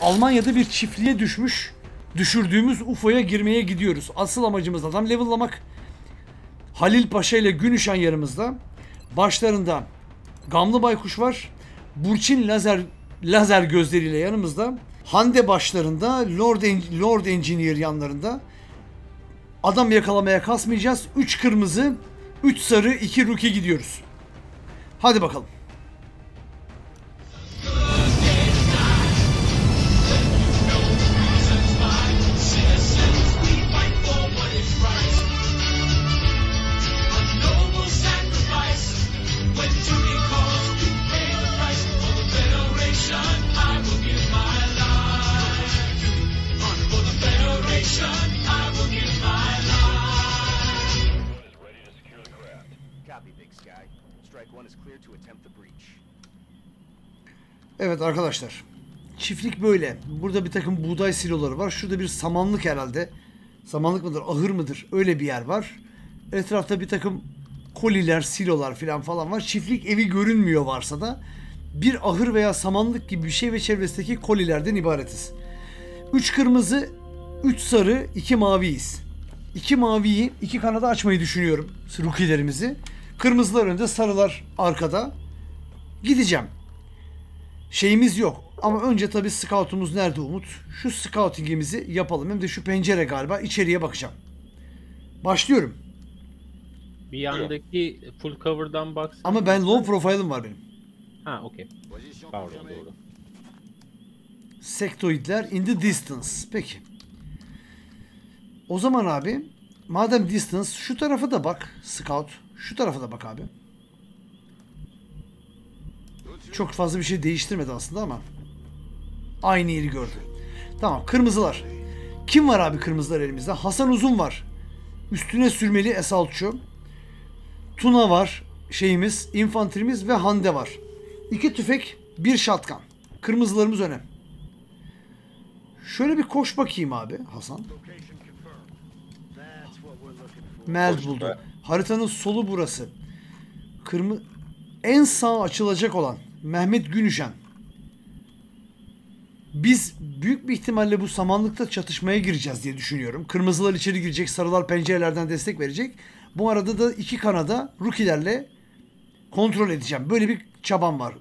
Almanya'da bir çiftliğe düşmüş, düşürdüğümüz UFO'ya girmeye gidiyoruz. Asıl amacımız adam level'lamak. Halil Paşa ile Günüşen yanımızda. Başlarında Gamlı Baykuş var. Burçin lazer lazer gözleriyle yanımızda. Hande başlarında, Lord, En- Lord Engineer yanlarında. Adam yakalamaya kasmayacağız. 3 kırmızı, 3 sarı, 2 rookie gidiyoruz. Hadi bakalım. Evet arkadaşlar. Çiftlik böyle. Burada bir takım buğday siloları var. Şurada bir samanlık herhalde. Samanlık mıdır, ahır mıdır? Öyle bir yer var. Etrafta bir takım koliler, silolar falan falan var. Çiftlik evi görünmüyor varsa da bir ahır veya samanlık gibi bir şey ve çevresindeki kolilerden ibaretiz. 3 kırmızı, 3 sarı, 2 maviyiz. 2 maviyi iki kanada açmayı düşünüyorum. Rookie'lerimizi. Kırmızılar önde, sarılar arkada. Gideceğim şeyimiz yok. Ama önce tabii scoutumuz nerede Umut? Şu scoutingimizi yapalım. Hem de şu pencere galiba içeriye bakacağım. Başlıyorum. Bir yandaki full cover'dan baksana. Ama ben low profile'ım var benim. Ha okey. Pardon doğru. Sektoidler in the distance. Peki. O zaman abi madem distance şu tarafa da bak scout. Şu tarafa da bak abi. Çok fazla bir şey değiştirmedi aslında ama aynı yeri gördü. Tamam kırmızılar. Kim var abi kırmızılar elimizde? Hasan Uzun var. Üstüne sürmeli esaltçu. Tuna var şeyimiz, infantrimiz ve Hande var. İki tüfek, bir şatkan. Kırmızılarımız öne. Şöyle bir koş bakayım abi Hasan. Meld buldu. Haritanın solu burası. Kırmı en sağ açılacak olan Mehmet Günüşen. Biz büyük bir ihtimalle bu samanlıkta çatışmaya gireceğiz diye düşünüyorum. Kırmızılar içeri girecek, sarılar pencerelerden destek verecek. Bu arada da iki kanada rukilerle kontrol edeceğim. Böyle bir çabam var.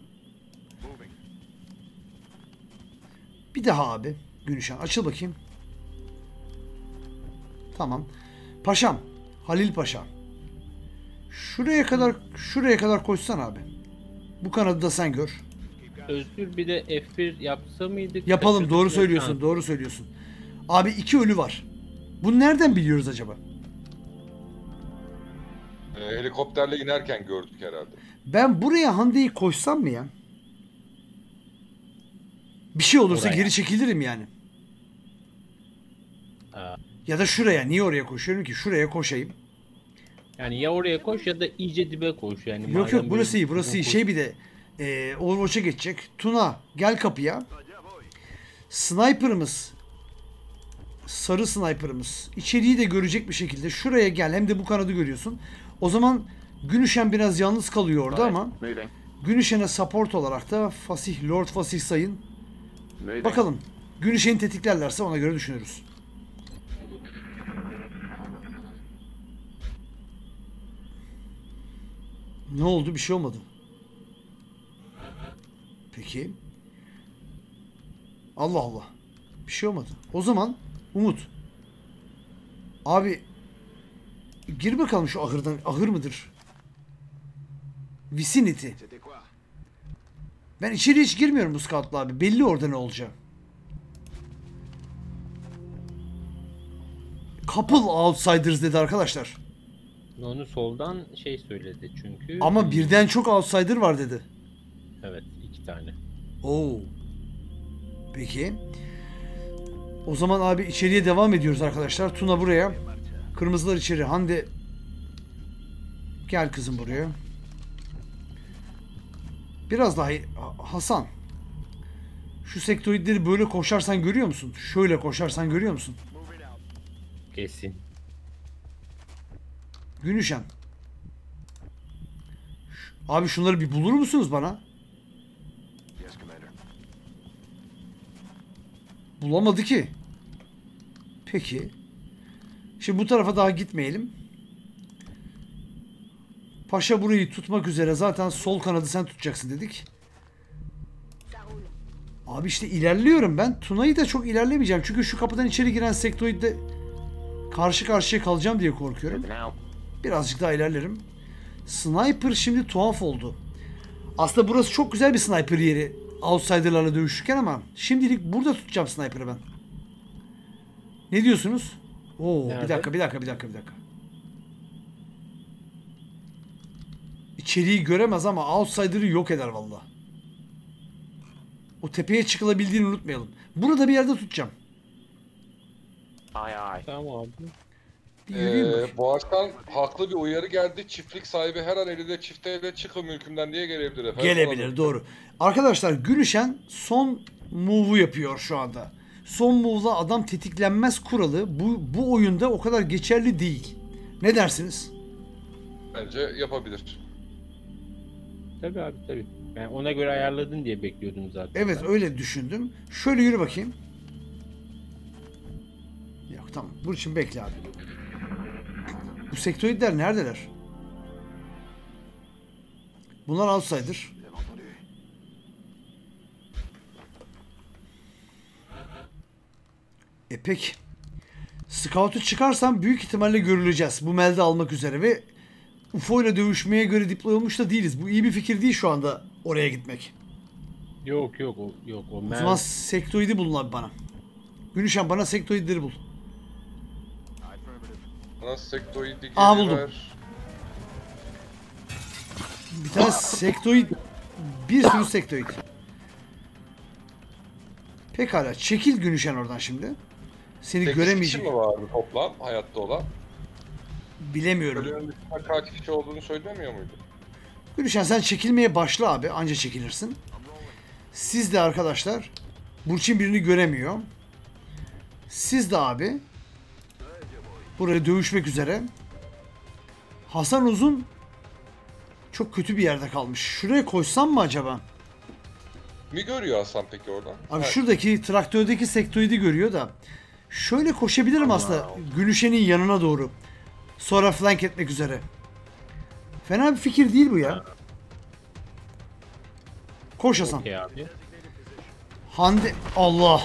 Bir daha abi. Günüşen açıl bakayım. Tamam. Paşam. Halil Paşa. Şuraya kadar şuraya kadar koşsan abi. Bu kanadı da sen gör. Özgür bir de F1 yapsa mıydık? Yapalım. F1 Doğru Ha, söylüyorsun. Doğru söylüyorsun. Abi iki ölü var. Bunu nereden biliyoruz acaba? Ee, helikopterle inerken gördük herhalde. Ben buraya Hande'yi koşsam mı ya? Bir şey olursa Oraya. geri çekilirim yani. Aa. Ya da şuraya. Niye oraya koşuyorum ki? Şuraya koşayım. Yani ya oraya koş ya da iyice dibe koş yani. Yok yok burası iyi burası iyi. Şey bir de e, Overwatch'a geçecek. Tuna gel kapıya. Sniper'ımız sarı sniper'ımız içeriği de görecek bir şekilde şuraya gel hem de bu kanadı görüyorsun. O zaman Günüşen biraz yalnız kalıyor orada ama. Günüşen'e support olarak da Fasih Lord Fasih Sayın bakalım Günüşen'i tetiklerlerse ona göre düşünürüz. Ne oldu? Bir şey olmadı. Peki. Allah Allah. Bir şey olmadı. O zaman Umut. Abi gir bakalım şu ahırdan. Ahır mıdır? Vicinity. Ben içeri hiç girmiyorum bu scout'la abi. Belli orada ne olacağı. Couple outsiders dedi arkadaşlar. Onu soldan şey söyledi çünkü. Ama birden çok outsider var dedi. Evet iki tane. Oo. Peki. O zaman abi içeriye devam ediyoruz arkadaşlar. Tuna buraya. Kırmızılar içeri. Hande gel kızım buraya. Biraz daha Hasan. Şu sektoidleri böyle koşarsan görüyor musun? Şöyle koşarsan görüyor musun? Kesin. Günüşen. Abi şunları bir bulur musunuz bana? Bulamadı ki. Peki. Şimdi bu tarafa daha gitmeyelim. Paşa burayı tutmak üzere zaten sol kanadı sen tutacaksın dedik. Abi işte ilerliyorum ben. Tuna'yı da çok ilerlemeyeceğim. Çünkü şu kapıdan içeri giren sektoide karşı karşıya kalacağım diye korkuyorum. Birazcık daha ilerlerim. Sniper şimdi tuhaf oldu. Aslında burası çok güzel bir sniper yeri. Outsider'larla dövüşürken ama şimdilik burada tutacağım sniper'ı ben. Ne diyorsunuz? Oo, bir Nerede? dakika, bir dakika, bir dakika, bir dakika. İçeriği göremez ama outsider'ı yok eder valla. O tepeye çıkılabildiğini unutmayalım. Burada bir yerde tutacağım. Aye, aye. Tamam abi. Ee. Boğaç'tan haklı bir uyarı geldi. Çiftlik sahibi her an elinde çifteyle çıkın mülkümden diye gelebilir efendim. Gelebilir doğru. Arkadaşlar Gülüşen son move'u yapıyor şu anda. Son move'la adam tetiklenmez kuralı bu, bu oyunda o kadar geçerli değil. Ne dersiniz? Bence yapabilir. Tabii abi tabii. Ben ona göre ayarladın diye bekliyordum zaten. Evet ben. öyle düşündüm. Şöyle yürü bakayım. Yok tamam. Bunun için bekle abi. Bu sektoidler neredeler? Bunlar outsider. E peki. Scout'u çıkarsam büyük ihtimalle görüleceğiz. Bu melde almak üzere ve UFO ile dövüşmeye göre deploy olmuş da değiliz. Bu iyi bir fikir değil şu anda oraya gitmek. Yok yok o yok o. O Mer- zaman sektoidi bulun abi bana. Gülüşen bana sektoidleri bul. Bana sektoidi Aa, buldum. Bir tane sektoid. Bir sürü sektoid. Pekala. Çekil Gülüşen oradan şimdi. Seni kişi göremeyecek. mi vardı toplam hayatta olan? Bilemiyorum. Ölümün dışında kaç kişi olduğunu söylemiyor muydu? Gülüşen sen çekilmeye başla abi. Anca çekilirsin. Siz de arkadaşlar. Burçin birini göremiyor. Siz de abi. Buraya dövüşmek üzere. Hasan Uzun çok kötü bir yerde kalmış. Şuraya koysam mı acaba? Mi görüyor Hasan peki oradan? Abi Evet. şuradaki traktördeki sektoidi görüyor da. Şöyle koşabilirim aslında Gülüşen'in yanına doğru. Sonra flank etmek üzere. Fena bir fikir değil bu ya. Koş Hasan. Okey abi. Hande Allah.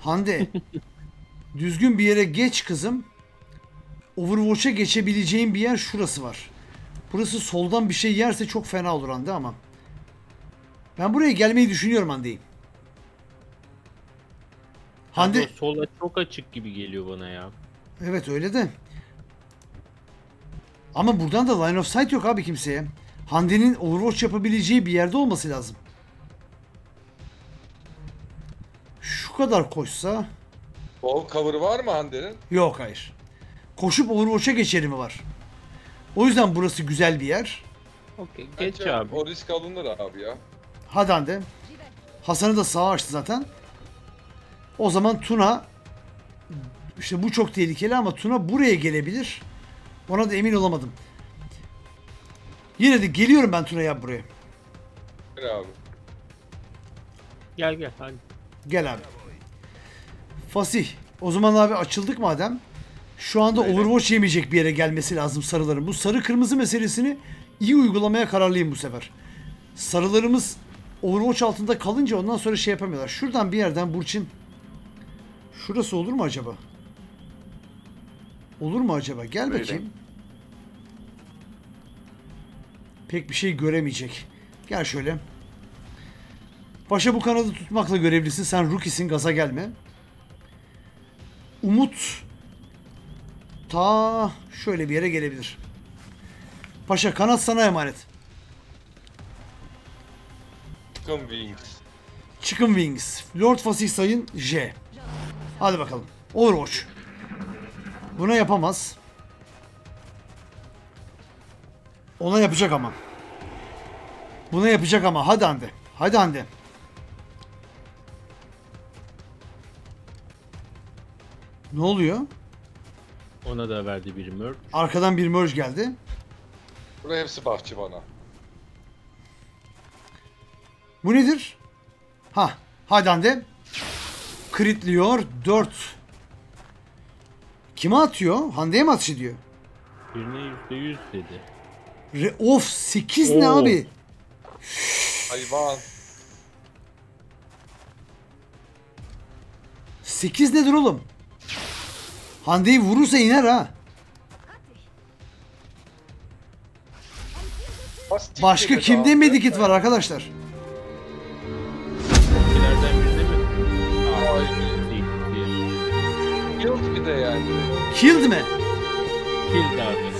Hande. düzgün bir yere geç kızım. Overwatch'a geçebileceğin bir yer şurası var. Burası soldan bir şey yerse çok fena olur Hande ama. Ben buraya gelmeyi düşünüyorum Hande'yi. Hande o sola çok açık gibi geliyor bana ya. evet öyle de. Ama buradan da line of sight yok abi kimseye. Hande'nin Overwatch yapabileceği bir yerde olması lazım. Şu kadar koşsa Bol cover var mı Hande'nin? yok hayır. Koşup Overwatch'a geçeri mi var? O yüzden burası güzel bir yer. Okey geç Bence abi. O risk alınır abi ya. Hadi Hande. Hasan'ı da sağa açtı zaten. O zaman Tuna işte bu çok tehlikeli ama Tuna buraya gelebilir. Ona da emin olamadım. Yine de geliyorum ben Tuna'ya buraya. Gel abi. Gel gel hadi. Gel abi. Fasih. O zaman abi açıldık madem. Şu anda Overwatch yemeyecek bir yere gelmesi lazım sarıların. Bu sarı kırmızı meselesini iyi uygulamaya kararlıyım bu sefer. Sarılarımız Overwatch altında kalınca ondan sonra şey yapamıyorlar. Şuradan bir yerden Burçin. Şurası olur mu acaba? Olur mu acaba? Gel bakayım. Pek bir şey göremeyecek. Gel şöyle. Paşa bu kanadı tutmakla görevlisin. Sen rookie'sin gaza gelme. Umut ta şöyle bir yere gelebilir. Paşa kanat sana emanet. Chicken Wings. Chicken Wings. Lord Fasih Sayın J. Hadi bakalım. Overwatch. Buna yapamaz. Ona yapacak ama. Buna yapacak ama. Hadi Hande. Hadi Hande. Ne oluyor? Ona da verdi biri merch. Arkadan bir merge geldi. Burada hepsi bahçı bana. Bu nedir? Ha, Hadi Hande. Kritliyor. 4. Kime atıyor? Hande'ye mi atış ediyor? Birine yüzde yüz dedi. Re of 8 ne Oo. abi? Hayvan. 8 nedir oğlum? Hande'yi vurursa iner ha. Başka kimde medikit var arkadaşlar? İkilerden birine mi? Aa, Hayır. bir de yani. Killed mi? Kill abi.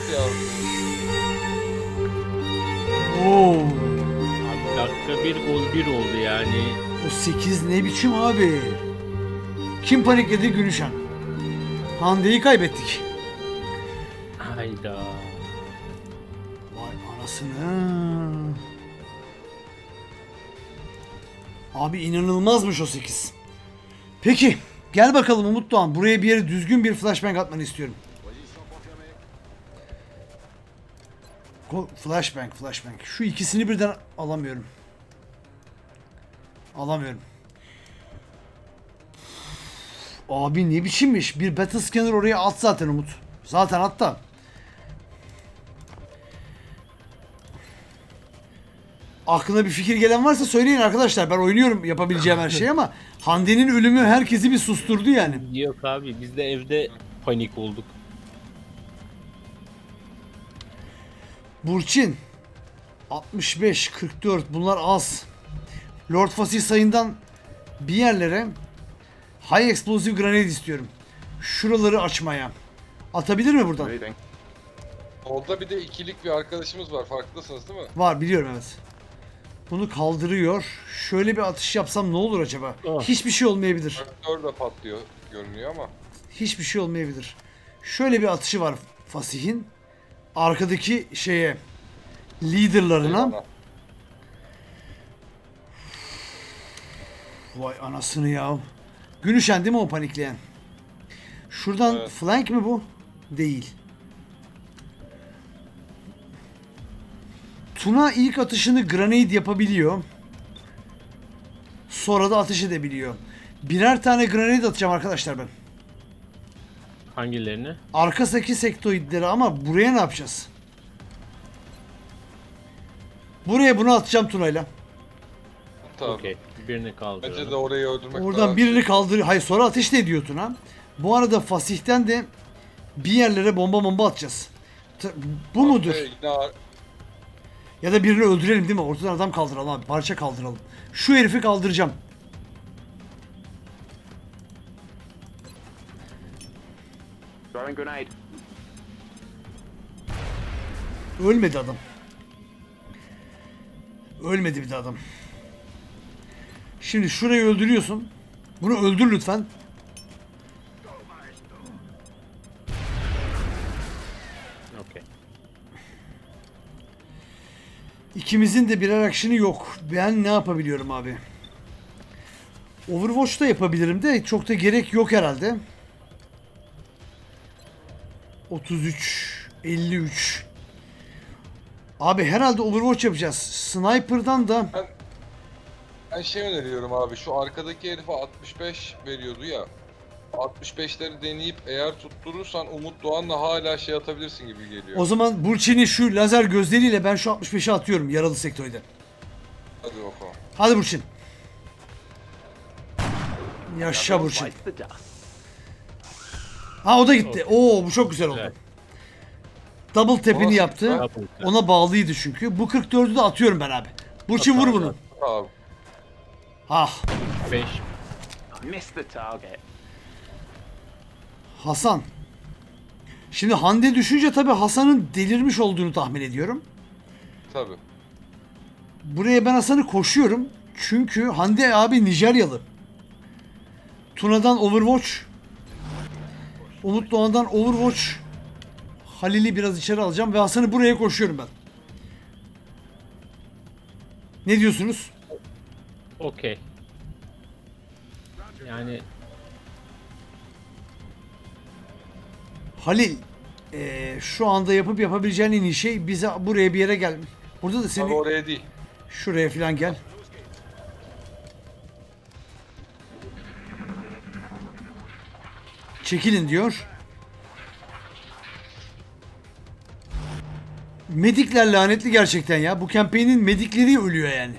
Oo. Abi dakika bir gol bir oldu yani. O 8 ne biçim abi? Kim panikledi? Gülüşen. Hande'yi kaybettik. Hayda. Vay anasını. Abi inanılmazmış o 8. Peki gel bakalım Umut Doğan. Buraya bir yere düzgün bir flashbang atmanı istiyorum. Flashbang, flashbang. Şu ikisini birden alamıyorum. Alamıyorum. Abi ne biçimmiş? Bir battle scanner oraya at zaten Umut. Zaten at da. Aklına bir fikir gelen varsa söyleyin arkadaşlar. Ben oynuyorum yapabileceğim her şeyi ama Hande'nin ölümü herkesi bir susturdu yani. Yok abi biz de evde panik olduk. Burçin 65, 44 bunlar az. Lord Fasih sayından bir yerlere High Explosive Grenade istiyorum. Şuraları açmaya. Atabilir mi buradan? Orada bir de ikilik bir arkadaşımız var. Farkındasınız değil mi? Var biliyorum evet. Bunu kaldırıyor. Şöyle bir atış yapsam ne olur acaba? Ah. Hiçbir şey olmayabilir. Traktör de patlıyor görünüyor ama. Hiçbir şey olmayabilir. Şöyle bir atışı var Fasih'in. Arkadaki şeye leaderlarına. Hayvana. Vay anasını ya. Günüşen değil mi o panikleyen? Şuradan Evet. flank mi bu? Değil. Tuna ilk atışını grenade yapabiliyor. Sonra da atış edebiliyor. Birer tane grenade atacağım arkadaşlar ben. Hangilerini? Arkasındaki sektoidleri ama buraya ne yapacağız? Buraya bunu atacağım Tuna'yla. Tabii. Okey. Birini kaldıralım. Bence de orayı öldürmek Oradan daha- birini kaldırıyor. Hayır sonra ateş de ediyor Tuna. Bu arada Fasih'ten de bir yerlere bomba bomba atacağız. T- Bu mudur? Ar- Ya da birini öldürelim değil mi? Ortadan adam kaldıralım abi. Parça kaldıralım. Şu herifi kaldıracağım. Throwing grenade. Ölmedi adam. Ölmedi bir de adam. Şimdi şurayı öldürüyorsun. Bunu öldür lütfen. İkimizin de birer action'ı yok. Ben ne yapabiliyorum abi? Overwatch'ta yapabilirim de çok da gerek yok herhalde. 33 53 Abi herhalde Overwatch yapacağız. Sniper'dan da Ben şey öneriyorum abi şu arkadaki herife 65 veriyordu ya. 65'leri deneyip eğer tutturursan Umut Doğan'la hala şey atabilirsin gibi geliyor. o zaman Burçin'in şu lazer gözleriyle ben şu 65'i atıyorum yaralı sektörde. Hadi bakalım. Hadi Burçin. Yaşa Burçin. Ha o da gitti. Oo bu çok güzel oldu. Double tap'ini yaptı. Ona bağlıydı çünkü. Bu 44'ü de atıyorum ben abi. Burçin vur bunu. Abi. Ah 5. I missed the target. Hasan. Şimdi Hande düşünce tabii Hasan'ın delirmiş olduğunu tahmin ediyorum. Tabii. Buraya ben Hasan'ı koşuyorum. Çünkü Hande abi Nijeryalı. Tuna'dan Overwatch. Umut Doğan'dan Overwatch. Halil'i biraz içeri alacağım ve Hasan'ı buraya koşuyorum ben. Ne diyorsunuz? okey. Yani Halil ee, şu anda yapıp yapabileceğin en iyi şey bize buraya bir yere gel. Burada da seni... Abi oraya değil. Şuraya falan gel. Çekilin diyor. Medikler lanetli gerçekten ya. Bu kempeğinin medikleri ölüyor yani.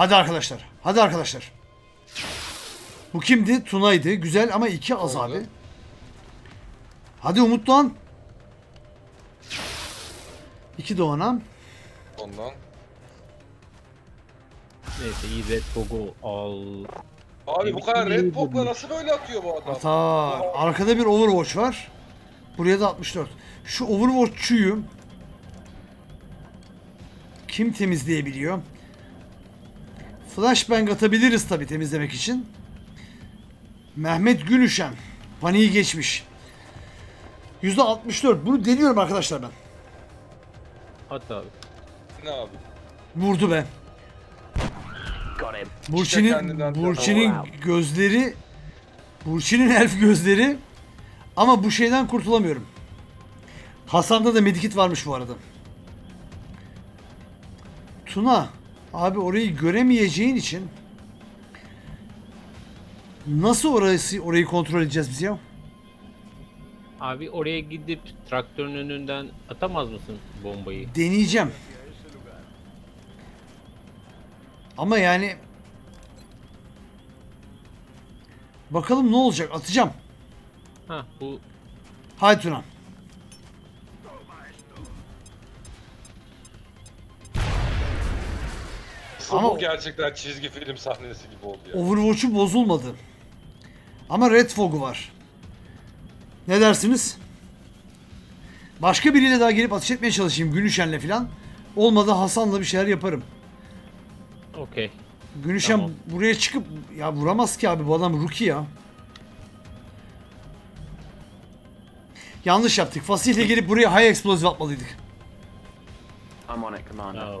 Hadi arkadaşlar. Hadi arkadaşlar. Bu kimdi? Tuna'ydı. Güzel ama iki az Oldu. abi. Hadi Umut Doğan. İki Doğan'a. Ondan. Neyse iyi Red Fog'u al. Abi bu kadar Red bulmuş. nasıl böyle atıyor bu adam? Hata. Arkada bir Overwatch var. Buraya da 64. Şu Overwatch'çuyu kim temizleyebiliyor? Flashbang atabiliriz tabi temizlemek için. Mehmet Gülüşen. Paniği geçmiş. %64. Bunu deniyorum arkadaşlar ben. At abi. Ne abi? Vurdu be. Got him. Burçin'in Burçin'in gözleri Burçin'in elf gözleri ama bu şeyden kurtulamıyorum. Hasan'da da medikit varmış bu arada. Tuna abi orayı göremeyeceğin için nasıl orası orayı kontrol edeceğiz biz ya? Abi oraya gidip traktörün önünden atamaz mısın bombayı? Deneyeceğim. Ama yani bakalım ne olacak atacağım. Ha bu Haydi Tuna. Ama- Ama bu gerçekten çizgi film sahnesi gibi oldu ya. Overwatch'u bozulmadı. Ama Red Fog'u var. Ne dersiniz? Başka biriyle daha gelip atış etmeye çalışayım Günüşen'le falan. Olmadı Hasan'la bir şeyler yaparım. okey. Günüşen Tamam. buraya çıkıp ya vuramaz ki abi bu adam rookie ya. Yanlış yaptık. Fasihle gelip buraya high explosive atmalıydık. I'm on it, Commander. Ya,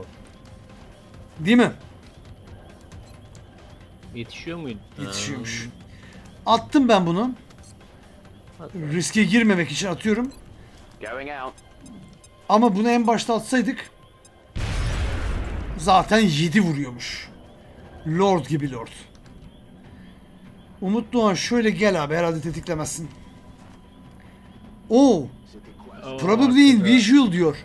Değil mi? yetişiyor muydu? Yetişiyormuş. Attım ben bunu. Riske girmemek için atıyorum. Going out. Ama bunu en başta atsaydık zaten 7 vuruyormuş. Lord gibi Lord. Umut Doğan şöyle gel abi herhalde tetiklemezsin. Oo, probably in visual diyor.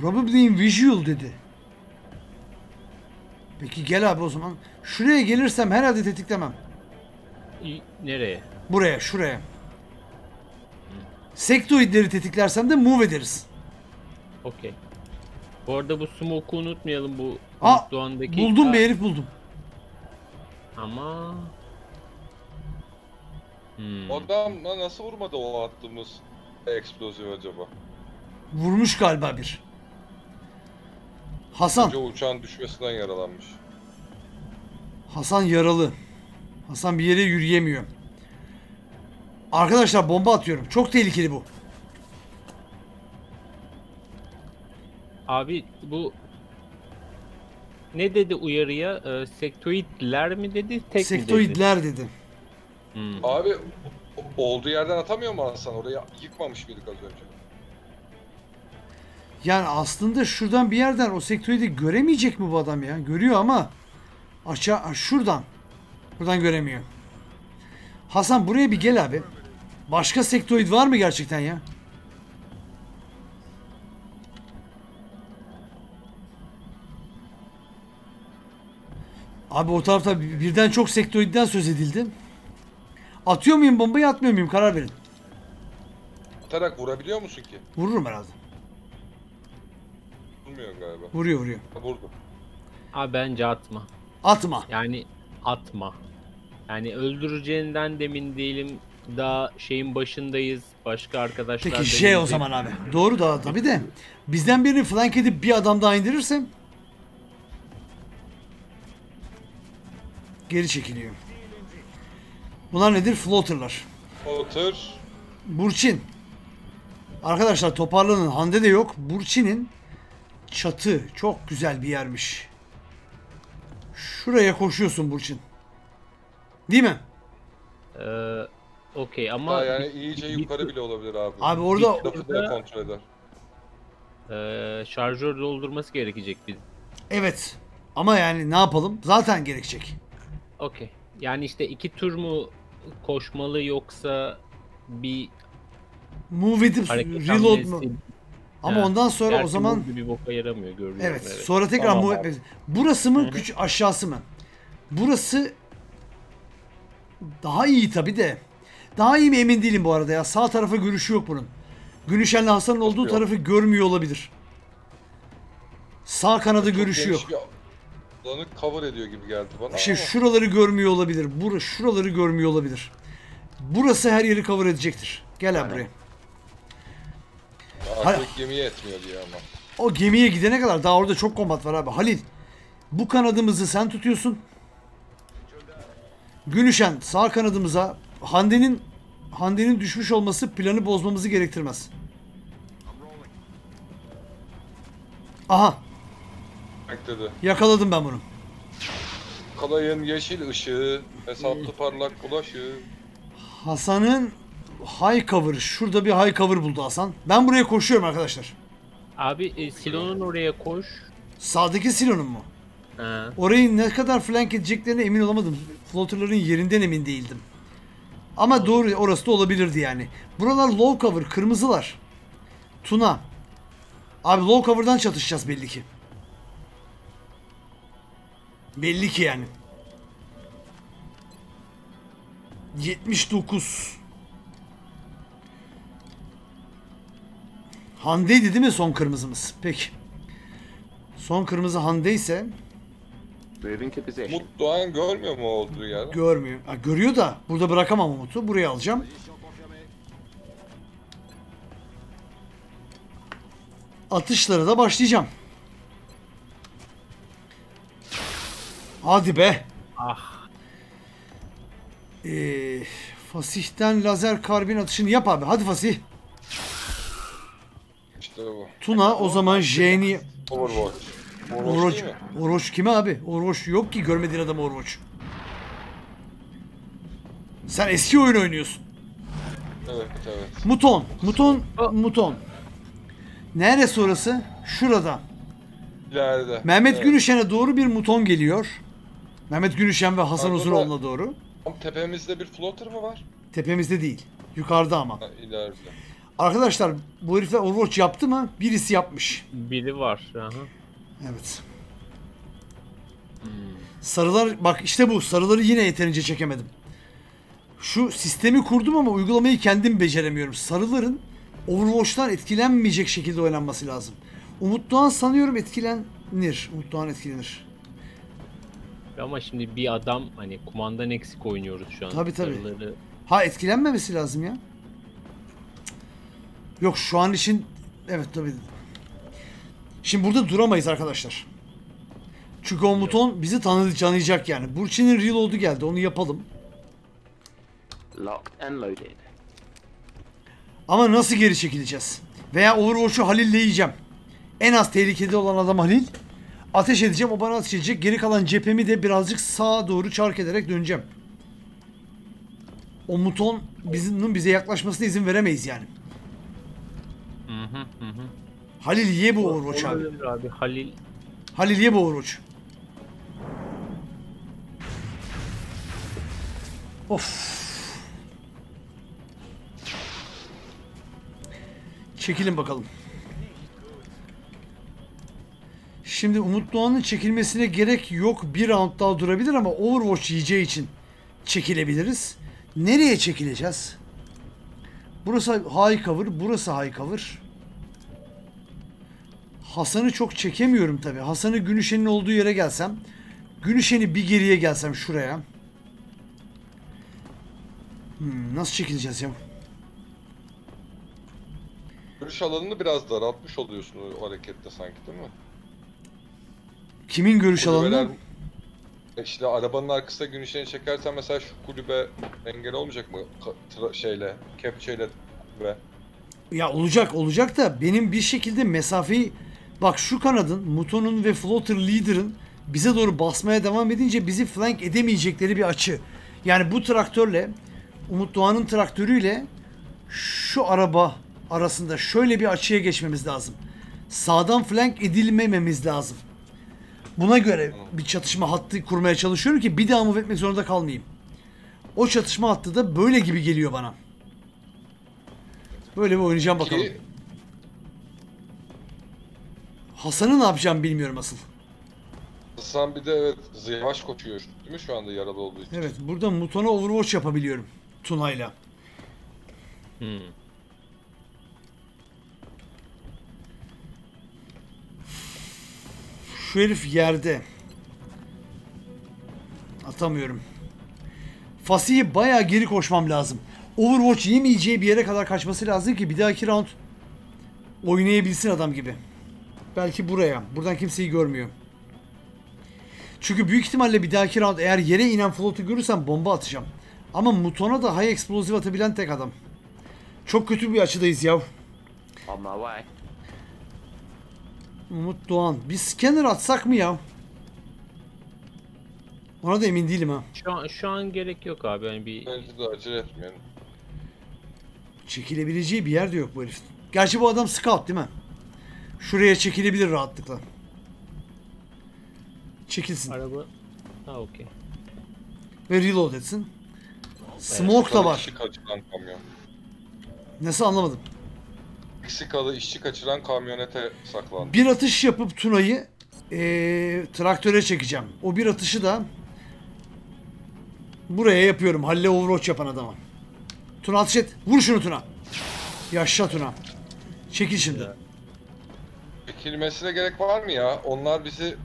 Probably in visual dedi. Peki gel abi o zaman. Şuraya gelirsem herhalde tetiklemem. Nereye? Buraya, şuraya. Sektoidleri tetiklersem de move ederiz. Okey. Bu arada bu smoke'u unutmayalım bu Aa, Doğan'daki. Buldum bir herif buldum. Ama Hmm. Adamla nasıl vurmadı o attığımız eksplozif acaba? Vurmuş galiba bir. Hasan. Önce uçağın düşmesinden yaralanmış. Hasan yaralı. Hasan bir yere yürüyemiyor. Arkadaşlar bomba atıyorum. Çok tehlikeli bu. Abi bu ne dedi uyarıya? Ee, sektoidler mi dedi? Tek mi dedi? Sektoidler dedi. Hmm. Abi olduğu yerden atamıyor mu Hasan? Orayı yıkmamış mıydık az önce? Yani aslında şuradan bir yerden o sektoidi göremeyecek mi bu adam ya? Görüyor ama aşağı şuradan. Buradan göremiyor. Hasan buraya bir gel abi. Başka sektoid var mı gerçekten ya? Abi o tarafta bir- birden çok sektoidden söz edildi. Atıyor muyum bombayı atmıyor muyum karar verin. Atarak vurabiliyor musun ki? Vururum herhalde. Vurmuyor galiba. Vuruyor vuruyor. Ha, Vurdu. Abi bence atma. Atma. Yani atma. Yani öldüreceğinden de emin değilim. Daha şeyin başındayız. Başka arkadaşlar Peki şey o zaman abi. Doğru da tabii de bizden birini flank edip bir adam daha indirirsem geri çekiliyor. Bunlar nedir? Floater'lar. Otur. Burçin. Arkadaşlar toparlanın. Hande de yok. Burçin'in çatı çok güzel bir yermiş. Şuraya koşuyorsun Burçin. Değil mi? Ee, Okey ama Daha yani iyice yukarı bile olabilir abi. Abi orada Lafı da kontrol eder. Ee, şarjör doldurması gerekecek bir. evet. Ama yani ne yapalım? Zaten gerekecek. Okey. Yani işte iki tur mu koşmalı yoksa bir Move edip reload mu? Ama Ha, ondan sonra o zaman bir boka yaramıyor görüyorum. evet, sonra tekrar Tamam etmek. Burası mı küçük aşağısı mı? Burası daha iyi tabi de. Daha iyi mi emin değilim bu arada ya. Sağ tarafa görüşü yok bunun. Günüşen'le Hasan'ın olduğu yok? tarafı görmüyor olabilir. Sağ kanadı görüşü yok. alanı cover ediyor gibi geldi bana. Şey ama şuraları görmüyor olabilir. Bura şuraları görmüyor olabilir. Burası her yeri cover edecektir. Gel abi buraya. Artık gemiye etmiyor diye ama. O gemiye gidene kadar daha orada çok kombat var abi. Halil bu kanadımızı sen tutuyorsun. Günüşen sağ kanadımıza Hande'nin Hande'nin düşmüş olması planı bozmamızı gerektirmez. Aha Bekledi. yakaladım ben bunu. Kalayın yeşil ışığı, hesaplı parlak bulaşığı. Hasan'ın high cover. Şurada bir high cover buldu Hasan. Ben buraya koşuyorum arkadaşlar. Abi e, silonun oraya koş. Sağdaki silonun mu? Ha. Orayı ne kadar flank edeceklerine emin olamadım. Floaterların yerinden emin değildim. Ama doğru orası da olabilirdi yani. Buralar low cover, kırmızılar. Tuna. Abi low cover'dan çatışacağız belli ki. Belli ki yani. 79. Hande'ydi değil mi son kırmızımız? Peki. Son kırmızı Hande ise. Umut Doğan görmüyor mu olduğu yer? Görmüyor. Ha, görüyor da burada bırakamam Umut'u. Buraya alacağım. Atışlara da başlayacağım. Hadi be. Ah. Ee, Fasih'ten lazer karbin atışını yap abi. Hadi Fasih. İşte bu. Tuna o zaman J'ni... Overwatch. Overwatch Overwatch, değil mi? Kime abi? Overwatch yok ki görmediğin adam Overwatch. Sen eski oyun oynuyorsun. Evet evet. Muton. Muton. Muton. Neresi orası? Şurada. İleride. Mehmet evet. Günüşen'e doğru bir muton geliyor. Mehmet Günüşen ve Hasan Arada- Uzunoğlu'na doğru. Tepemizde bir floater mı var? Tepemizde değil. Yukarıda ama. Ha, ileride. Arkadaşlar bu herifler Overwatch yaptı mı? Birisi yapmış. Biri var. Aha. Evet. Sarılar bak işte bu. Sarıları yine yeterince çekemedim. Şu sistemi kurdum ama uygulamayı kendim beceremiyorum. Sarıların Overwatch'tan etkilenmeyecek şekilde oynanması lazım. Umut Doğan sanıyorum etkilenir. Umut Doğan etkilenir. Ama şimdi bir adam hani kumandan eksik oynuyoruz şu an. Tabii, tabii. Sarıları- Ha etkilenmemesi lazım ya. Yok şu an için evet tabii. Şimdi burada duramayız arkadaşlar. Çünkü o muton bizi tanıdı tanıyacak yani. Burçin'in reload'u geldi onu yapalım. Locked and loaded. Ama nasıl geri çekileceğiz? Veya Overwatch'u Halil'le yiyeceğim. En az tehlikede olan adam Halil. Ateş edeceğim o bana ateş edecek. Geri kalan cephemi de birazcık sağa doğru çark ederek döneceğim. O muton bizim bize yaklaşmasına izin veremeyiz yani. Hı hı. Halil ye bu Overwatch abi. Olabilir abi. Halil Halil ye bu Overwatch. Of. Çekilin bakalım. Şimdi Umut Doğan'ın çekilmesine gerek yok. Bir round daha durabilir ama Overwatch yiyeceği için çekilebiliriz. Nereye çekileceğiz? Burası high cover, burası high cover. Hasan'ı çok çekemiyorum tabi. Hasan'ı Günüşen'in olduğu yere gelsem. Günüşen'i bir geriye gelsem şuraya. Hmm, nasıl çekileceğiz ya? Görüş alanını biraz daraltmış oluyorsun o harekette sanki değil mi? Kimin görüş alanını? E İşte arabanın arkasına gün işini çekersen mesela şu kulübe engel olmayacak mı? Ka- şeyle, kepçeyle kulübe. Ya olacak olacak da benim bir şekilde mesafeyi bak şu kanadın Muto'nun ve Floater Leader'ın bize doğru basmaya devam edince bizi flank edemeyecekleri bir açı. Yani bu traktörle Umut Doğan'ın traktörüyle şu araba arasında şöyle bir açıya geçmemiz lazım. Sağdan flank edilmememiz lazım. Buna göre bir çatışma hattı kurmaya çalışıyorum ki bir daha move etmek zorunda kalmayayım. O çatışma hattı da böyle gibi geliyor bana. Böyle bir oynayacağım bakalım. Ki Hasan'ı ne yapacağım bilmiyorum asıl. Hasan bir de evet yavaş koşuyor değil mi şu anda yaralı olduğu için? Evet burada Muton'a Overwatch yapabiliyorum. Tuna'yla. Hmm. Şu herif yerde. Atamıyorum. Fasih'i bayağı geri koşmam lazım. Overwatch yemeyeceği bir yere kadar kaçması lazım ki bir dahaki round oynayabilsin adam gibi. Belki buraya. Buradan kimseyi görmüyor. Çünkü büyük ihtimalle bir dahaki round eğer yere inen float'u görürsem bomba atacağım. Ama Muton'a da high explosive atabilen tek adam. Çok kötü bir açıdayız yav. On my way. Umut Doğan. Bir scanner atsak mı ya? Ona da emin değilim ha. Şu an şu an gerek yok abi. Yani bir Bence de acele etmeyelim. Çekilebileceği bir yer de yok bu herif. Gerçi bu adam scout değil mi? Şuraya çekilebilir rahatlıkla. Çekilsin. araba Ha okey. Ve reload etsin. Smoke da var. İşçi kaçıran kamyon. Nasıl anlamadım. Meksikalı işçi kaçıran kamyonete saklandı. Bir atış yapıp Tuna'yı eee, traktöre çekeceğim. O bir atışı da buraya yapıyorum. Halle Overwatch yapan adama. Tuna atış et. Vur şunu Tuna. Yaşa Tuna. Çekil şimdi. Çekilmesine gerek var mı ya? Onlar bizi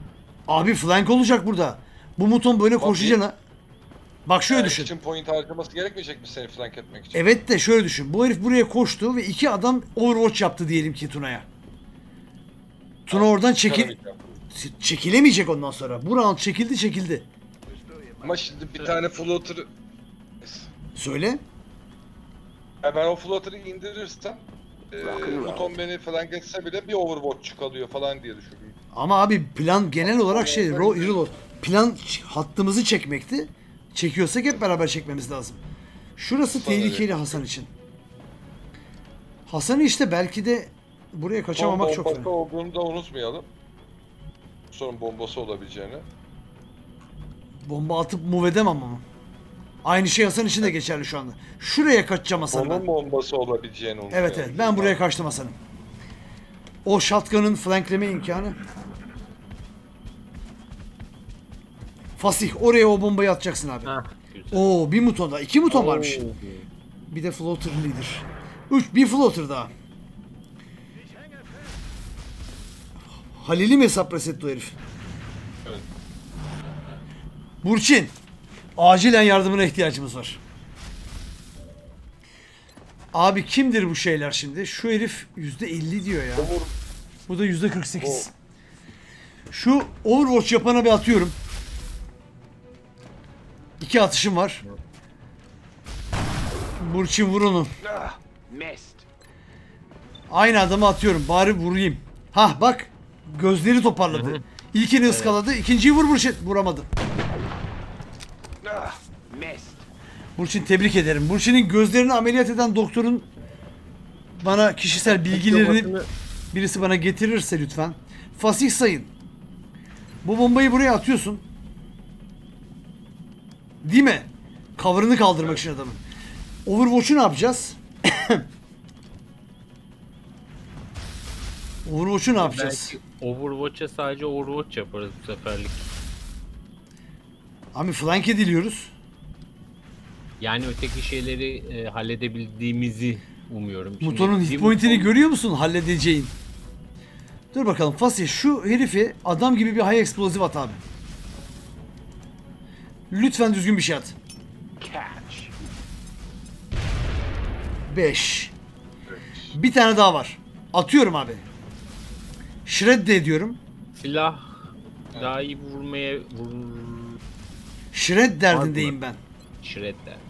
Abi flank olacak burada. Bu muton böyle koşacağına. Bak şöyle düşün. action point harcaması gerekmeyecek mi seni flank etmek için? Evet de şöyle düşün. Bu herif buraya koştu ve iki adam Overwatch yaptı diyelim ki Tuna'ya. Tuna oradan çekil çekilemeyecek ondan sonra. Bu round çekildi çekildi. Ama şimdi bir tane floater... Söyle. Ya ben o floater'ı indirirsem e, Buton beni flank etse bile bir overwatch çıkalıyor falan diye düşündüm. Ama abi plan genel olarak şey ro- reload. Plan hattımızı çekmekti. Çekiyorsak hep beraber çekmemiz lazım. Şurası Sana tehlikeli göre. Hasan için. Hasan'ı işte belki de buraya Son kaçamamak çok önemli. olduğunu da unutmayalım. Son bombası olabileceğini. Bomba atıp move edemem ama. Aynı şey Hasan için de geçerli şu anda. Şuraya kaçacağım Hasan ben. Onun bombası olabileceğini unutmayalım. Evet evet ben buraya kaçtım Hasan'ım. O shotgun'ın flankleme imkanı. Fasih oraya o bombayı atacaksın abi. Güzel. Oo bir muton daha. iki muton varmış. Bir de floater leader. Üç bir floater daha. Halil'i mi hesap resetti o herif? Evet. Burçin. Acilen yardımına ihtiyacımız var. Abi kimdir bu şeyler şimdi? Şu herif %50 diyor ya. Bu da %48. Şu Overwatch yapana bir atıyorum. İki atışım var. Burçin vur onu. Ah. Aynı adamı atıyorum. Bari vurayım. Hah bak. Gözleri toparladı. İlkini ıskaladı. ikinciyi vur Burçin. Vuramadı. Ah, missed. Burçin tebrik ederim. Burçin'in gözlerini ameliyat eden doktorun bana kişisel bilgilerini birisi bana getirirse lütfen. Fasih sayın. Bu bombayı buraya atıyorsun. Değil mi? Cover'ını kaldırmak için adamın. Overwatch'u ne yapacağız? Overwatch'u ne yapacağız? Overwatch'a sadece Overwatch yaparız bu seferlik. Abi flank ediliyoruz. Yani öteki şeyleri e, halledebildiğimizi umuyorum. Şimdi Muton'un hit point'ini görüyor musun halledeceğin? Dur bakalım Fasih şu herifi adam gibi bir high explosive at abi. Lütfen düzgün bir şey at. Catch. 5. Bir tane daha var. Atıyorum abi. Shred de ediyorum. Silah daha iyi vurmaya vur Shred derdindeyim ben. shredder. Okey.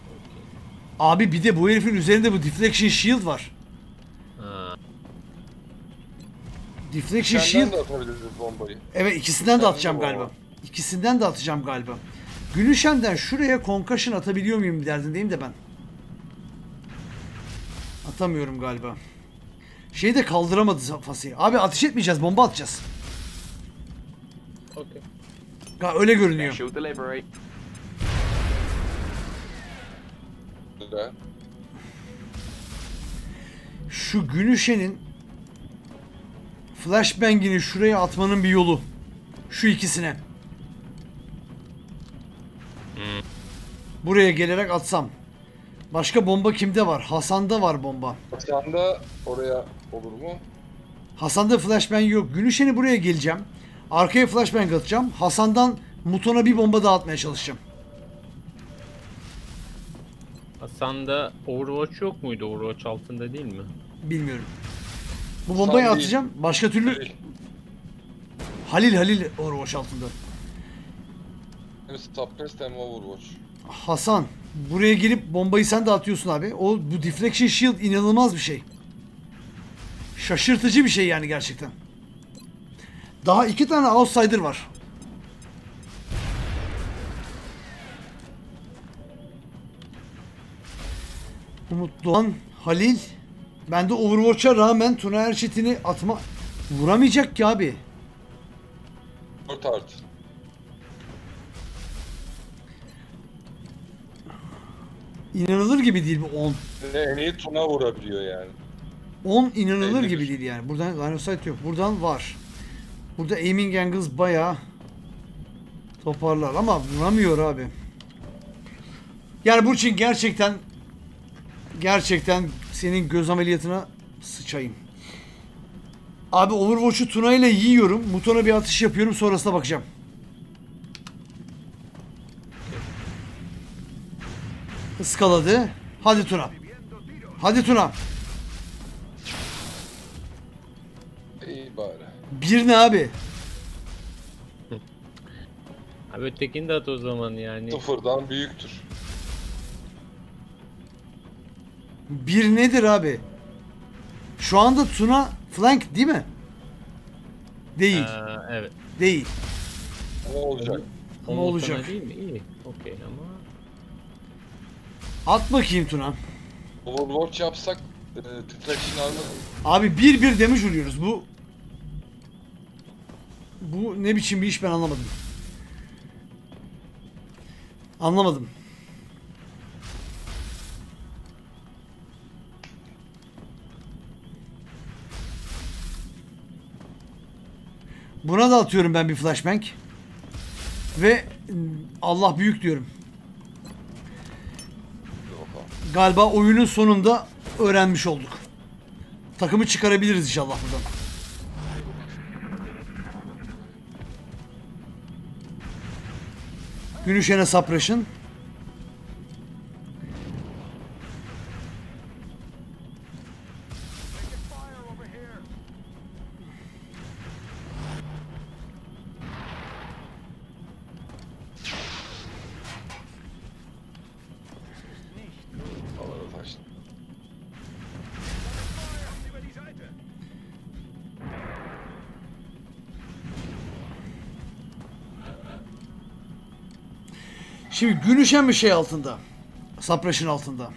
Abi bir de bu herifin üzerinde bu deflection shield var. Ha, Deflection senden shield. de atabiliriz bombayı. Evet ikisinden de atacağım de galiba. İkisinden de atacağım galiba. Gülüşen'den şuraya concussion atabiliyor muyum derdindeyim de ben. Atamıyorum galiba. Şeyi de kaldıramadı Fasih. Abi ateş etmeyeceğiz, bomba atacağız. okey. Ga- Öyle görünüyor. Güzel. Şu Günüşen'in flashbang'ini şuraya atmanın bir yolu. Şu ikisine. Buraya gelerek atsam. Başka bomba kimde var? Hasan'da var bomba. De oraya olur mu? Hasan'da flashbang yok. Günüşen'i buraya geleceğim. Arkaya flashbang atacağım. Hasan'dan Muton'a bir bomba daha atmaya çalışacağım. Hasan'da Overwatch yok muydu? Overwatch altında değil mi? Bilmiyorum. Bu bombayı Hasan değil. atacağım. Başka türlü Halil Halil Overwatch altında. Hem Subpressed hem Overwatch. Hasan buraya gelip bombayı sen de atıyorsun abi. O bu deflection shield inanılmaz bir şey. Şaşırtıcı bir şey yani gerçekten. Daha iki tane outsider var. Umut Doğan, Halil. Ben de Overwatch'a rağmen Tuna Erçetin'i atma... Vuramayacak ki abi. 4 artı. İnanılır gibi değil bu 10. Ne en iyi Tuna vurabiliyor yani. 10 inanılır 51. gibi değil yani. Buradan line of sight yok. Buradan var. Burada aiming angles bayağı toparlar ama vuramıyor abi. Yani bu için gerçekten gerçekten senin göz ameliyatına sıçayım. Abi Overwatch'u Tuna ile yiyorum. Muton'a bir atış yapıyorum sonrasına bakacağım. Iskaladı. Hadi Tuna. Hadi Tuna. İyi bari. Bir ne abi? Abi ötekini de at o zaman yani. Sıfırdan büyüktür. Bir nedir abi? Şu anda Tuna flank değil mi? Değil. Ee, evet. Değil. Ne olacak? Ama olacak. değil mi? İyi. Okey ama. At bakayım Tuna. Overwatch yapsak e, titreşin armor Abi bir bir demiş vuruyoruz. Bu bu ne biçim bir iş ben anlamadım. Anlamadım. Buna da atıyorum ben bir flashbang. Ve Allah büyük diyorum. Galiba oyunun sonunda öğrenmiş olduk. Takımı çıkarabiliriz inşallah buradan. Günüşene suppression. Şimdi Günüşen bir şey altında. Suppression altında.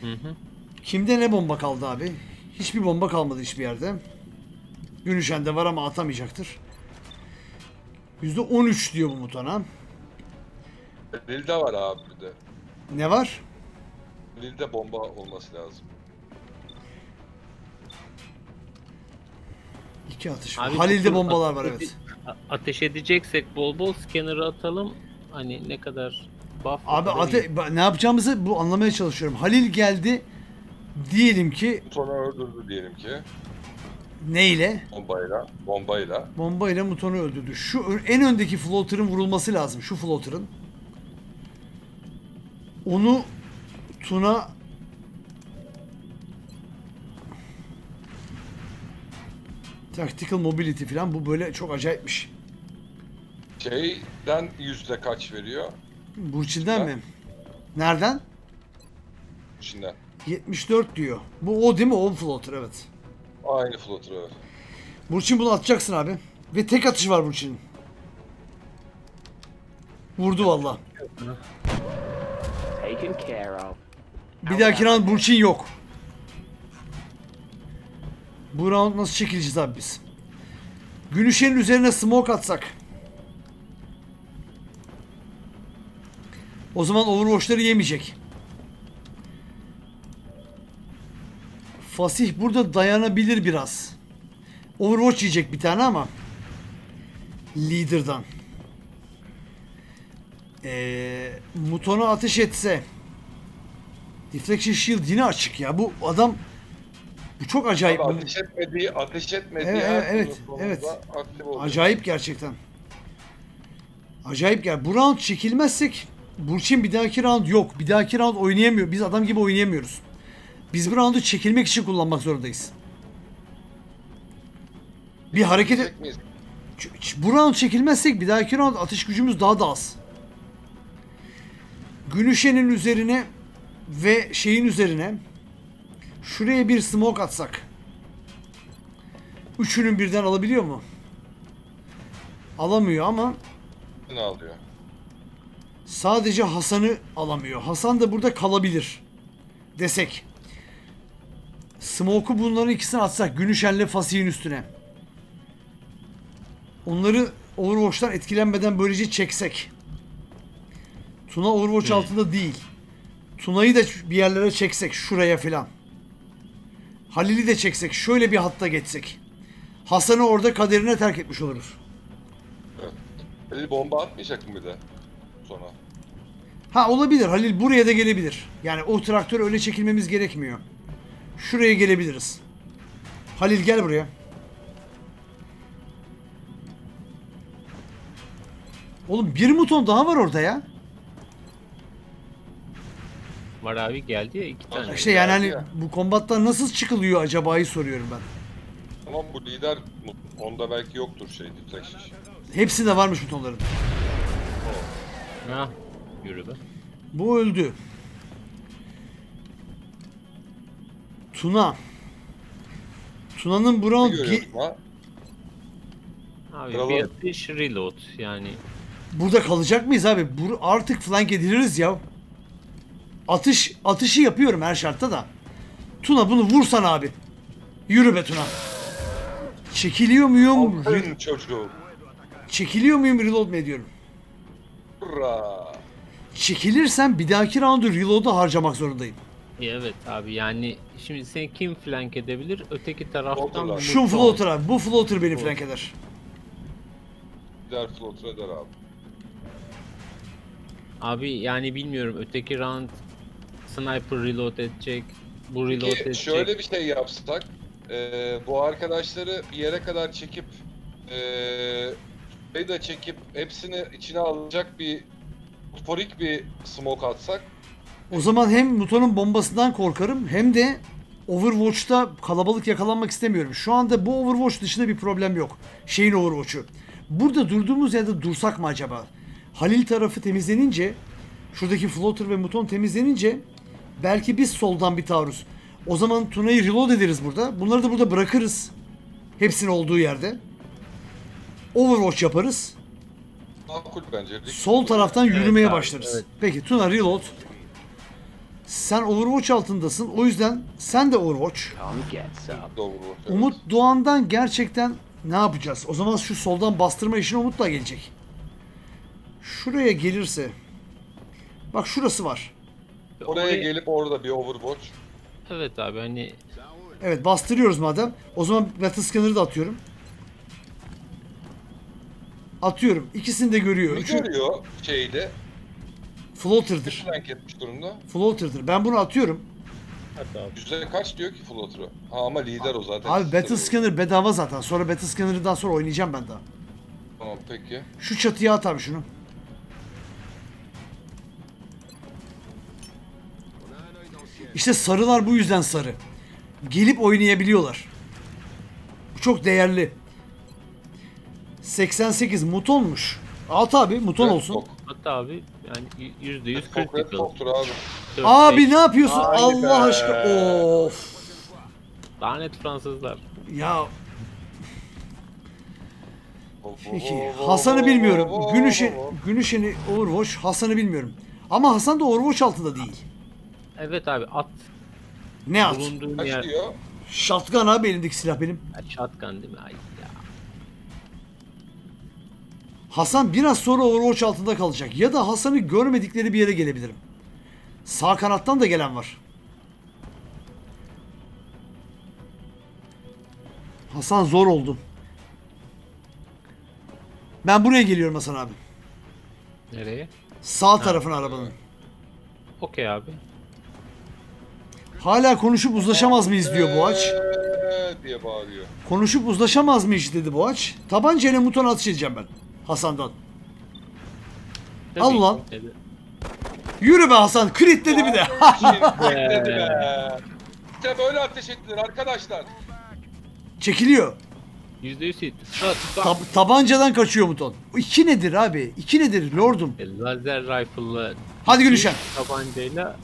Hı hı. Kimde ne bomba kaldı abi? Hiçbir bomba kalmadı hiçbir yerde. Günüşen'de var ama atamayacaktır. %13 diyor bu mutana. Lil'de var abi bir de. Ne var? Lil'de bomba olması lazım. İki atış var. Abi Halil'de bombalar var evet. Ateş edeceksek bol bol scanner'ı atalım. Hani ne kadar buff Abi ate ne yapacağımızı bu anlamaya çalışıyorum. Halil geldi. Diyelim ki Sonra öldürdü diyelim ki. neyle? Bombayla. Bombayla. Bombayla Muton'u öldürdü. Şu en öndeki floater'ın vurulması lazım. Şu floater'ın. Onu Tuna Tactical mobility falan bu böyle çok acayipmiş. Şeyden yüzde kaç veriyor? Burçin'den mi? Nereden? İçinden. 74 diyor. Bu o değil mi? O floater evet. Aynı floater evet. Burçin bunu atacaksın abi. Ve tek atış var Burçin'in. Vurdu valla. Taken care of. Bir dahaki round Burçin yok. Bu round nasıl çekileceğiz abi biz? Günüşen'in üzerine smoke atsak. O zaman Overwatch'ları yemeyecek. Fasih burada dayanabilir biraz. Overwatch yiyecek bir tane ama. Leader'dan. Ee, Muton'a ateş etse. Deflection Shield yine açık ya. Bu adam bu çok acayip. Abi ateş etmediği, ateş etmediği Evet, her evet, evet. aktif oluyor. Acayip gerçekten. Acayip gel. Bu round çekilmezsek Burçin bir dahaki round yok. Bir dahaki round oynayamıyor. Biz adam gibi oynayamıyoruz. Biz bu roundu çekilmek için kullanmak zorundayız. Bir hareket bu round çekilmezsek bir dahaki round atış gücümüz daha da az. Günüşe'nin üzerine ve şeyin üzerine şuraya bir smoke atsak. Üçünün birden alabiliyor mu? Alamıyor ama Ne alıyor? Sadece Hasan'ı alamıyor. Hasan da burada kalabilir. Desek. Smoke'u bunların ikisini atsak Günüşen'le Fasih'in üstüne. Onları Overwatch'tan etkilenmeden böylece çeksek. Tuna Overwatch altında değil. Tuna'yı da bir yerlere çeksek şuraya filan. Halil'i de çeksek şöyle bir hatta geçsek. Hasan'ı orada kaderine terk etmiş oluruz. Halil bomba atmayacak mı bir de? Sonra. Ha olabilir. Halil buraya da gelebilir. Yani o traktör öyle çekilmemiz gerekmiyor. Şuraya gelebiliriz. Halil gel buraya. Oğlum bir muton daha var orada ya. Var abi geldi ya iki tane. İşte yani hani ya. bu kombattan nasıl çıkılıyor acaba'yı soruyorum ben. Tamam bu lider onda belki yoktur şey detection. Hepsi de varmış mutonların. Ha, yürü be. Bu öldü. Tuna. Tuna'nın ha? Abi Bravo. bir atış reload yani. Burada kalacak mıyız abi? Bur artık flank ediliriz ya. Atış atışı yapıyorum her şartta da. Tuna bunu vursan abi. Yürü be Tuna. Çekiliyor muyum? Aferin çekiliyor muyum? Reload mu ediyorum? Hurra. Çekilirsem bir dahaki roundu reload'a harcamak zorundayım. E, Evet abi yani şimdi seni kim flank edebilir? Öteki taraftan Floater'lar. Şu Muton. floater abi. Bu floater beni flank eder. Lider floater eder abi. Abi yani bilmiyorum öteki round sniper reload edecek. Bu reload Peki edecek. şöyle bir şey yapsak. eee, bu arkadaşları bir yere kadar çekip eee şey de çekip hepsini içine alacak bir forik bir smoke atsak O zaman hem Muton'un bombasından korkarım hem de Overwatch'ta kalabalık yakalanmak istemiyorum. Şu anda bu Overwatch dışında bir problem yok. Şeyin Overwatch'u. Burada durduğumuz yerde dursak mı acaba? Halil tarafı temizlenince, şuradaki floater ve Muton temizlenince belki biz soldan bir taarruz. O zaman Tuna'yı reload ederiz burada. Bunları da burada bırakırız. Hepsinin olduğu yerde. Overwatch yaparız. makul bence. Sol taraftan yürümeye abi, başlarız. evet. Peki Tuna reload. Sen Overwatch altındasın. O yüzden sen de Overwatch. Umut Doğan'dan gerçekten ne yapacağız? O zaman şu soldan bastırma işine Umut da gelecek. Şuraya gelirse. Bak şurası var. Oraya Oraya- gelip orada bir overwatch. Evet abi hani Evet bastırıyoruz madem. O zaman Battle Scanner'ı da atıyorum. Atıyorum. İkisini de görüyor. Ne Üçü görüyor şeyde? floater'dır. Flank etmiş durumda. Floater'dır. Ben bunu atıyorum. hatta. Yüzde kaç diyor ki floater'ı? Ha ama lider o zaten. Abi Battle Scanner bedava zaten. Sonra Battle Scanner'dan sonra oynayacağım ben daha. Tamam peki. Şu çatıya at abi şunu. İşte sarılar bu yüzden sarı. Gelip oynayabiliyorlar. Bu çok değerli. 88 mutonmuş. At abi muton olsun. Hatta abi yani yüzde yüz Fog, Red abi. Dört, Abi beş. ne yapıyorsun? Haydi Allah be. aşkına. Of. Lanet Fransızlar. Ya peki Hasan'ı bilmiyorum. Günüş'ü Günüş'ünü Overwatch Hasan'ı bilmiyorum. Ama Hasan da Overwatch altında değil. Evet abi at. Ne at? Bulunduğun Kaç yer. diyor? Shotgun abi elimdeki silah benim. Ya, Shotgun değil mi? Ay Hasan biraz sonra Overwatch altında kalacak. Ya da Hasan'ı görmedikleri bir yere gelebilirim. Sağ kanattan da gelen var. Hasan zor oldu. Ben buraya geliyorum Hasan abi. Nereye? Sağ tarafın arabanın. Okey abi. Hala konuşup uzlaşamaz mıyız diyor Boğaç. Eee diye bağırıyor. Konuşup uzlaşamaz mıyız dedi Boğaç. Tabancayla muton atış edeceğim ben. Hasan'dan. Tabii Al ki lan. dedi. Yürü be Hasan. Crit dedi bir de. Bekledi be. İşte böyle ateş ettiler arkadaşlar. Çekiliyor. Yüzde yüz hit. At, bak. Tab- tabancadan kaçıyor muton. İki nedir abi? İki nedir lordum? E, Lazer rifle'la Hadi Gülüşen. tabancayla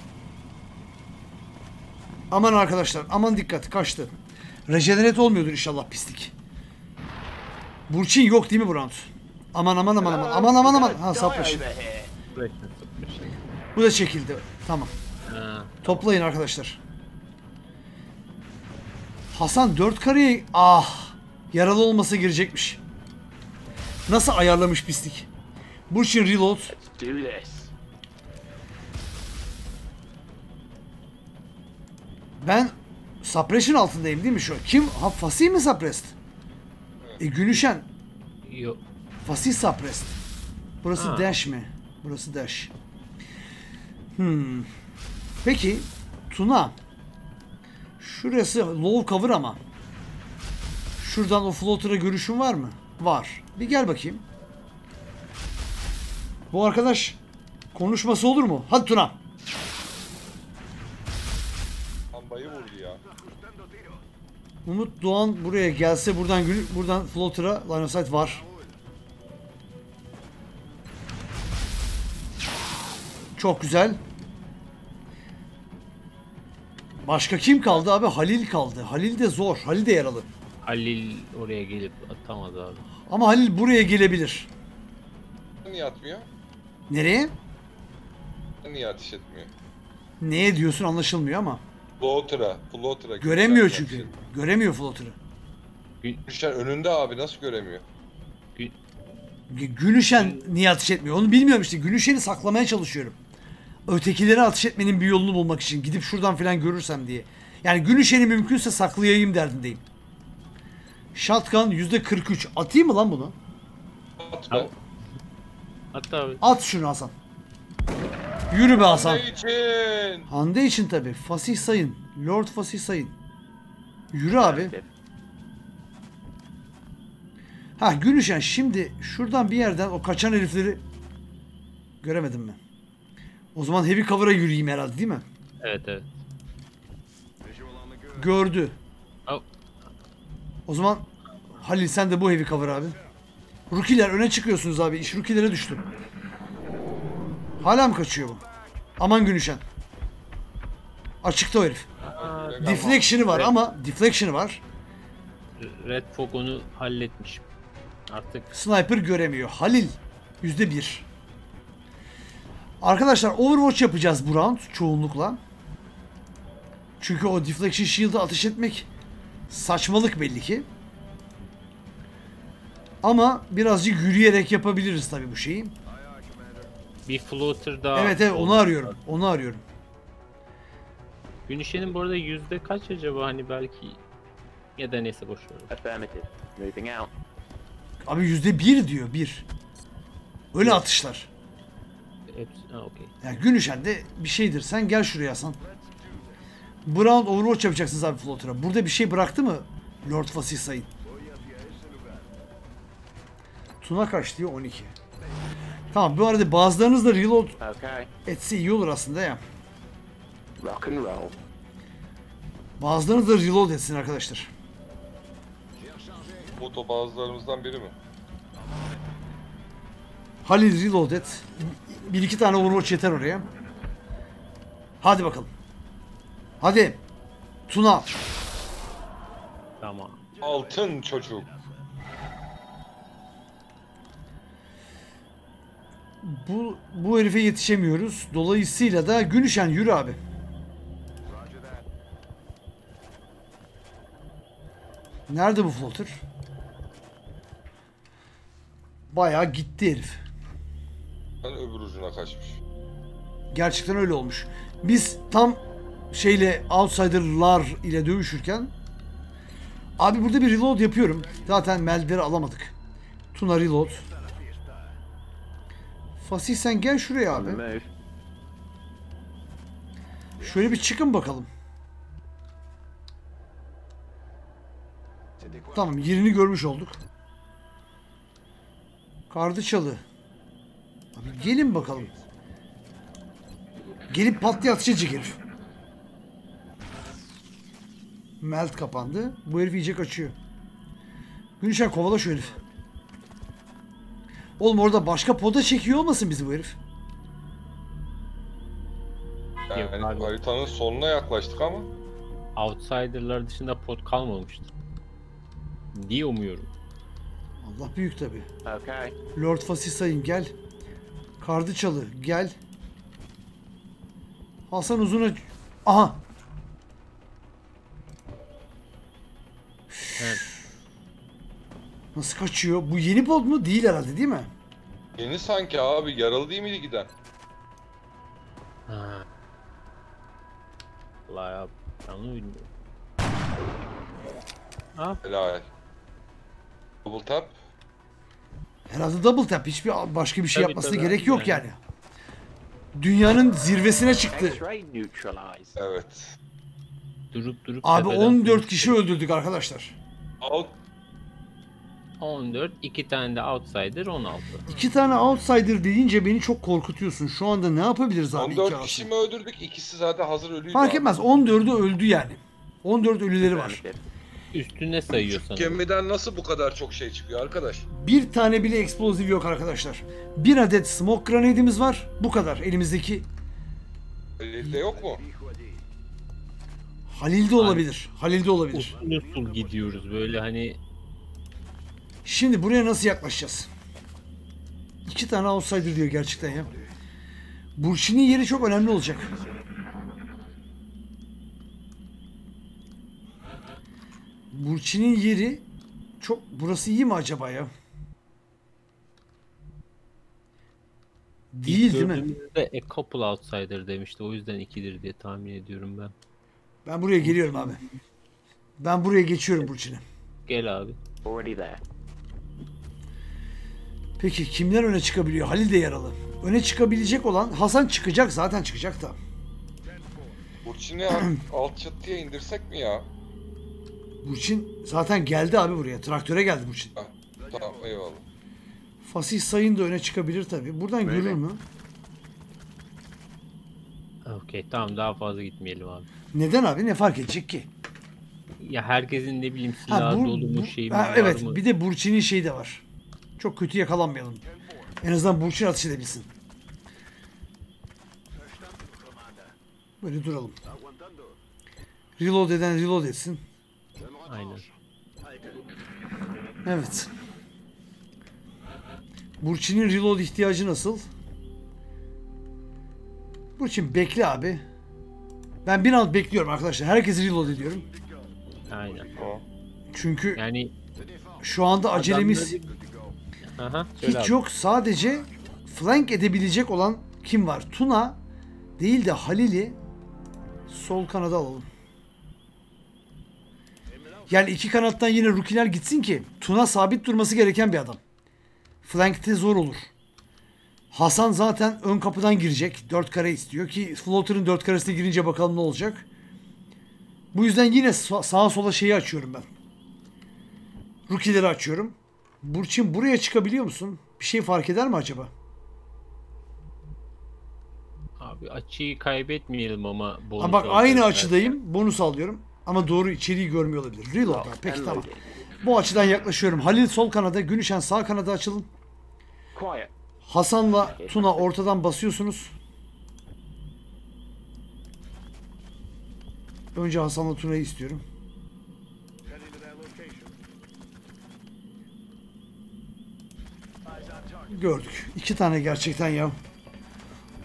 Aman arkadaşlar aman dikkat kaçtı. Rejenerate olmuyordur inşallah pislik. Burçin yok değil mi bu round? Aman aman aman aman aman aman aman. Ha sapmış. Bu da çekildi. Tamam. Toplayın arkadaşlar. Hasan 4 kareye ah yaralı olmasa girecekmiş. Nasıl ayarlamış pislik. Burçin reload. Ben suppression altındayım değil mi şu an? Kim? Ha Fasih mi suppressed? E Gülüşen Yok. Fasih suppressed. Burası Ha. dash mi? Burası dash. Hmm. Peki Tuna. Şurası low cover ama. Şuradan o floater'a görüşün var mı? Var. Bir gel bakayım. Bu arkadaş konuşması olur mu? Hadi Tuna. Lambayı vurdu ya. Umut Doğan buraya gelse buradan buradan floater'a line of sight var. Çok güzel. Başka kim kaldı abi? Halil kaldı. Halil de zor. Halil de yaralı. Halil oraya gelip atamadı abi. Ama Halil buraya gelebilir. Niye atmıyor? Nereye? Niye ateş etmiyor? Neye diyorsun anlaşılmıyor ama. Floater'a, floater'a. Göremiyor Gülşen çünkü. ateş Göremiyor floater'ı. Gülşen önünde abi nasıl göremiyor? Gü- G- Günüşen niye ateş etmiyor? Onu bilmiyorum işte. Günüşen'i saklamaya çalışıyorum. Ötekilere ateş etmenin bir yolunu bulmak için. Gidip şuradan falan görürsem diye. Yani Günüşen'i mümkünse saklayayım derdindeyim. Shotgun %43. Atayım mı lan bunu? At be. Hatta abi. At şunu Hasan. Yürü be Hasan. Ne için? Hande için tabi. Fasih sayın. Lord Fasih sayın. Yürü abi. Ha Gülüşen şimdi şuradan bir yerden o kaçan herifleri göremedim mi? O zaman heavy cover'a yürüyeyim herhalde değil mi? Evet evet. Gördü. Al. O zaman Halil sen de bu heavy cover abi. Rukiler öne çıkıyorsunuz abi. İş rukilere düştü. Hala mı kaçıyor bu? Aman Gülüşen. Açıkta o herif. Deflection'ı var ama deflection'ı var. Red Fog onu halletmiş. Artık Sniper göremiyor. Halil yüzde bir. Arkadaşlar Overwatch yapacağız bu round çoğunlukla. Çünkü o deflection shield'ı ateş etmek saçmalık belli ki. Ama birazcık yürüyerek yapabiliriz tabii bu şeyi. bir floater daha. Evet evet onu arıyorum. Onu arıyorum. Günüşen'in bu arada yüzde kaç acaba hani belki ya da neyse boş ver. Affirmative. Moving out. Abi yüzde bir diyor bir. Öyle atışlar. Hepsi, ha okey. Yani Günüşen de bir şeydir. Sen gel şuraya Hasan. Bu round Overwatch yapacaksınız abi Flotter'a. Burada bir şey bıraktı mı Lord Fasih Sayın? Tuna kaç diyor 12. Tamam bu arada bazılarınız da reload Okay. etse iyi olur aslında ya. Rock and roll. Bazılarınız da reload etsin arkadaşlar. Foto bazılarımızdan biri mi? Halil reload et. Bir iki tane Overwatch yeter oraya. Hadi bakalım. Hadi. Tuna. Tamam. Altın çocuk. Bu, bu herife yetişemiyoruz. Dolayısıyla da Günüşen yürü abi. Nerede bu floater? Bayağı gitti herif. Ben öbür ucuna kaçmış. Gerçekten öyle olmuş. Biz tam şeyle outsider'lar ile dövüşürken abi burada bir reload yapıyorum. Zaten Melder'i alamadık. Tuna reload. Fasih sen gel şuraya abi. Şöyle bir çıkın bakalım. Tamam yerini görmüş olduk. Kardıçalı. Gelin bakalım. Gelip pat diye atışacak herif. Melt kapandı. Bu herif iyice kaçıyor. Günşen kovala şu herif. Oğlum orada başka poda çekiyor olmasın bizi bu herif? Yani Yok haritanın sonuna yaklaştık ama. Outsider'lar dışında pot kalmamıştır. Diye umuyorum. Allah büyük tabi. Okay. Lord Fasisay'ın gel. Kardıçalı gel. Hasan Uzun'a... Aha! Evet. Nasıl kaçıyor? Bu yeni pod mu? Değil herhalde değil mi? Yeni sanki abi yaralı değil miydi giden? Ha. Allah ya. Ben onu bilmiyorum. Ha, Helal. Double tap. Herhalde double tap. Hiçbir başka bir şey Tabii, yapmasına tabii. gerek yok Yani. yani. Dünyanın zirvesine çıktı. Evet. durup durup Abi tepeden 14 kişi öldürdük arkadaşlar. Out 14, 2 tane de outsider 16. İki tane outsider deyince beni çok korkutuyorsun. Şu anda ne yapabiliriz abi? iki 14 kişi mi öldürdük? İkisi zaten hazır ölüydü. Fark etmez. 14'ü öldü yani. 14 ölüleri var. Üstüne sayıyor sanırım. Gemiden nasıl bu kadar çok şey çıkıyor arkadaş? Bir tane bile eksplozif yok arkadaşlar. Bir adet smoke grenadimiz var. Bu kadar elimizdeki. Elde yok mu? Halil'de olabilir. Halil'de olabilir. Usul usul gidiyoruz böyle hani Şimdi buraya nasıl yaklaşacağız? İki tane outsider diyor gerçekten ya. Burçin'in yeri çok önemli olacak. Burçin'in yeri çok burası iyi mi acaba ya? Değil değil mi? a couple outsider demişti. O yüzden 2'dir diye tahmin ediyorum ben. Ben buraya geliyorum abi. Ben buraya geçiyorum Burçin'e. Gel abi. Already there. Peki kimler öne çıkabiliyor? Halil de yaralı. Öne çıkabilecek olan Hasan çıkacak zaten çıkacak da. Burçin'i alt çatıya indirsek mi ya? Burçin zaten geldi abi buraya. Traktöre geldi Burçin. Heh, tamam eyvallah. Fasih Sayın da öne çıkabilir tabii. Buradan görür mü? Okey tamam daha fazla gitmeyelim abi. Neden abi? Ne fark edecek ki? Ya herkesin ne bileyim Ha, silahı bu- dolu mu şey mi ha, evet mı? bir de Burçin'in şeyi de var. Çok kötü yakalanmayalım. En azından Burçin atış edebilsin. Böyle duralım. Reload eden reload etsin. Aynen. Evet. Burçin'in reload ihtiyacı nasıl? Burçin bekle abi. Ben bir an bekliyorum arkadaşlar. Herkesi reload ediyorum. Aynen. Çünkü Yani şu anda acelemiz Aha, hiç abi. yok. Sadece flank edebilecek olan kim var? Tuna değil de Halil'i sol kanada alalım. Yani iki kanattan yine rukiler gitsin ki Tuna sabit durması gereken bir adam. Flankte zor olur. Hasan zaten ön kapıdan girecek. 4 kare istiyor ki Floater'ın 4 karesine girince bakalım ne olacak. Bu yüzden yine sa- sağa sola şeyi açıyorum ben. Rookie'leri açıyorum. Burçin buraya çıkabiliyor musun? Bir şey fark eder mi acaba? Abi açıyı kaybetmeyelim ama bonus Ha bak aynı belki. açıdayım. Bonus alıyorum. Ama doğru içeriği görmüyor olabilir. Reload. Ha, Peki tamam. Bu açıdan yaklaşıyorum. Halil sol kanada, Günüşen sağ kanada açılın. Hasan'la Tuna ortadan basıyorsunuz. Önce Hasan'la Tuna'yı istiyorum. Gördük. İki tane gerçekten ya.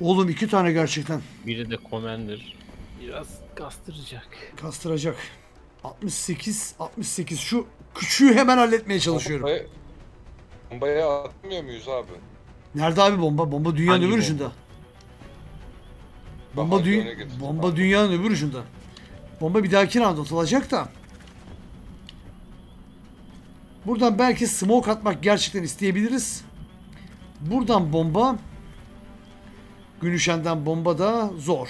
Oğlum iki tane gerçekten. Biri de commander. Biraz kastıracak. Kastıracak. 68, 68. Şu küçüğü hemen halletmeye çalışıyorum. Ve Bombaya atmıyor muyuz abi? Nerede abi bomba? Bomba dünyanın Hangi öbür ucunda. Bomba, dü- bomba dünyanın öbür ucunda. Bomba bir dahaki round atılacak da. Buradan belki smoke atmak gerçekten isteyebiliriz. Buradan bomba. Günüşenden bomba da zor.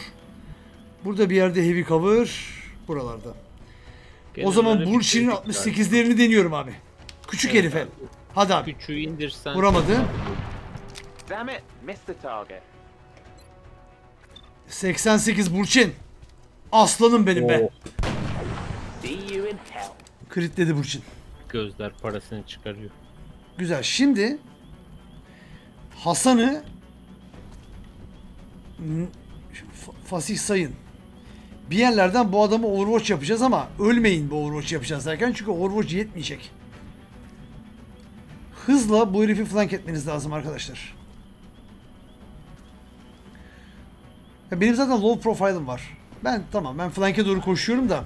Burada bir yerde heavy cover. Buralarda. o zaman Burçin'in çocuk var. 68'lerini deniyorum abi. Küçük Evet herife. abi. Hadi abi. Küçüğü indirsen. Vuramadı. Damn it! Missed the target. 88 Burçin. Aslanım benim be. Oh, in hell. Kritledi Burçin. gözler parasını çıkarıyor. Güzel. Şimdi Hasan'ı Fasih sayın. Bir yerlerden bu adamı Overwatch yapacağız ama ölmeyin bu Overwatch yapacağız derken çünkü Overwatch yetmeyecek. Hızla bu herifi flank etmeniz lazım arkadaşlar. Ya benim zaten low profile'ım var. Ben tamam ben flank'e doğru koşuyorum da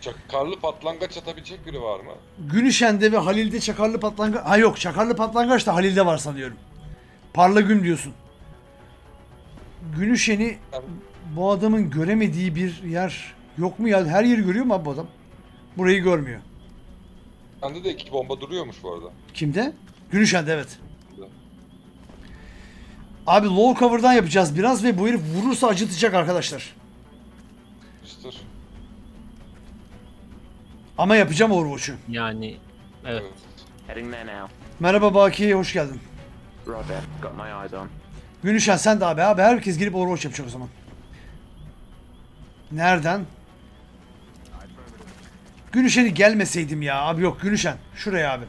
Çakarlı patlangaç atabilecek biri var mı? Günüşen'de ve Halil'de çakarlı patlangaç... Ha yok çakarlı patlangaç da Halil'de var sanıyorum. Parla gün diyorsun. Günüşen'i Ben- bu adamın göremediği bir yer yok mu ya? Her yeri görüyor mu abi bu adam? Burayı görmüyor. Bende de iki bomba duruyormuş bu arada. Kimde? Günüşen'de evet. Abi low cover'dan yapacağız biraz ve bu herif vurursa acıtacak arkadaşlar. İşte. Ama yapacağım Overwatch'u. Yani evet. Heading there now. Merhaba Baki, hoş geldin. Roger. Got my eyes on. Günüşen sen de abi abi herkes gelip Overwatch yapacak o zaman. Nereden? Günüşen'i gelmeseydim ya abi yok Günüşen şuraya abi.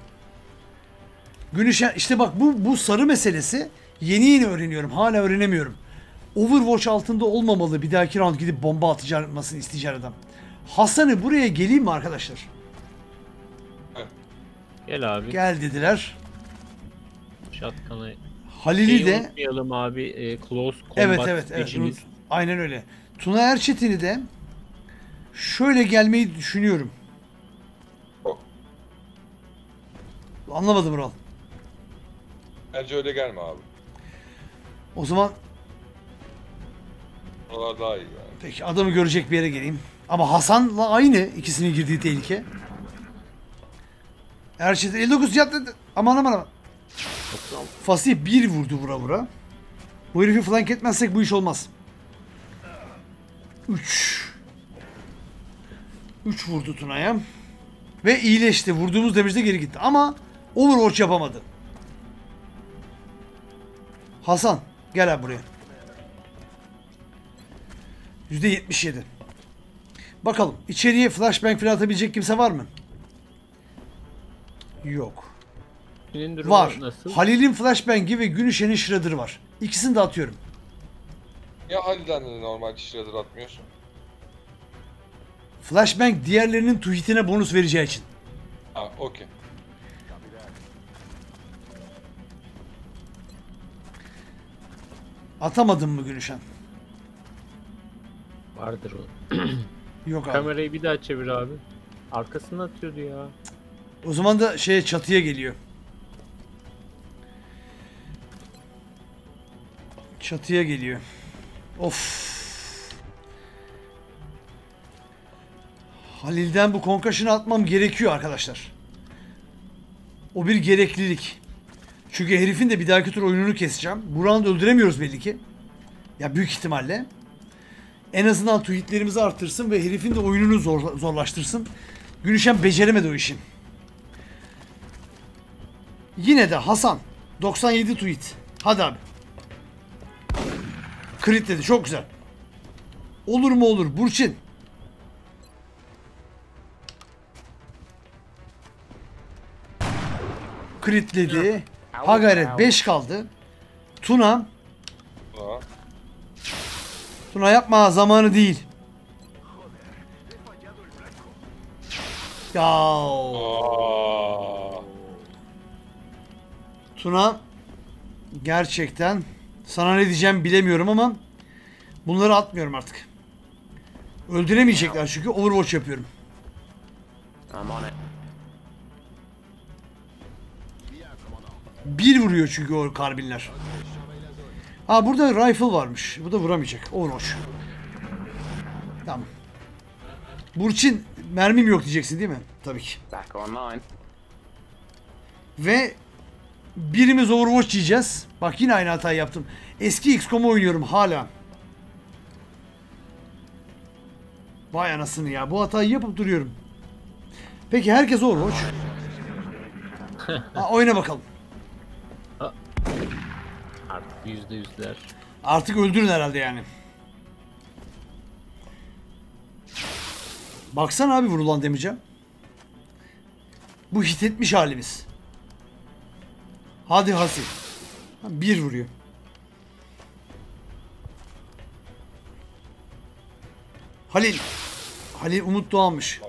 Günüşen işte bak bu bu sarı meselesi yeni yeni öğreniyorum hala öğrenemiyorum. Overwatch altında olmamalı bir dahaki round gidip bomba atacağını isteyeceğin adam. Hasan'ı buraya geleyim mi arkadaşlar? Gel abi. Gel dediler. Shotgun'ı. Halil'i Şeyi de unutmayalım abi. e, close combat Evet evet evet. Aynen öyle. Tuna Erçetin'i de şöyle gelmeyi düşünüyorum. Anlamadım Ural. Bence öyle gelme abi. O zaman Oralar daha iyi yani. peki adamı görecek bir yere geleyim. Ama Hasan'la aynı ikisinin girdiği tehlike. Erçetin 59 yat dedi. Aman aman aman. Fasih bir vurdu vura vura. Bu herifi flank etmezsek bu iş olmaz. 3 3 vurdu Tuna'ya. Ve iyileşti. Vurduğumuz demirde geri gitti. Ama Overwatch yapamadı. Hasan gel abi buraya. %77. Bakalım içeriye flashbang falan atabilecek kimse var mı? Yok. Var. Nasıl? Halil'in flashbang'i ve Günüşen'in Shredder'ı var. İkisini de atıyorum. Ya Halil'den de normal şişedir atmıyorsun. Flashbang diğerlerinin tweetine bonus vereceği için. Ha okey. Atamadın mı Günüşen? Vardır o. Yok abi. Kamerayı bir daha çevir abi. Arkasına atıyordu ya. O zaman da şey çatıya geliyor. Çatıya geliyor. Of. Halil'den bu konkaşını atmam gerekiyor arkadaşlar. O bir gereklilik. Çünkü herifin de bir dahaki tur oyununu keseceğim. Bu round öldüremiyoruz belli ki. Ya büyük ihtimalle. En azından tweetlerimizi arttırsın ve herifin de oyununu zor, zorlaştırsın. Günüşen beceremedi o işi. Yine de Hasan 97 tweet. Hadi abi. Crit dedi çok güzel. Olur mu olur Burçin. Critledi. Ha gayret 5 kaldı. Tuna. Tuna yapma zamanı değil. Ya. Tuna gerçekten sana ne diyeceğim bilemiyorum ama bunları atmıyorum artık. Öldüremeyecekler çünkü Overwatch yapıyorum. Bir vuruyor çünkü o karbinler. Ha burada rifle varmış. Bu da vuramayacak. Overwatch. Tamam. Burçin mermim yok diyeceksin değil mi? Tabii ki. Ve birimiz Overwatch yiyeceğiz. Bak yine aynı hatayı yaptım. Eski XCOM'u oynuyorum hala. Vay anasını ya. Bu hatayı yapıp duruyorum. Peki herkes Overwatch. ha, oyna bakalım. Artık yüzde yüzler. Artık öldürün herhalde yani. Baksana abi vurulan demeyeceğim. Bu hit etmiş halimiz. Hadi Hasi. Ha, Bir vuruyor. Halil. Halil Umut Doğan'mış.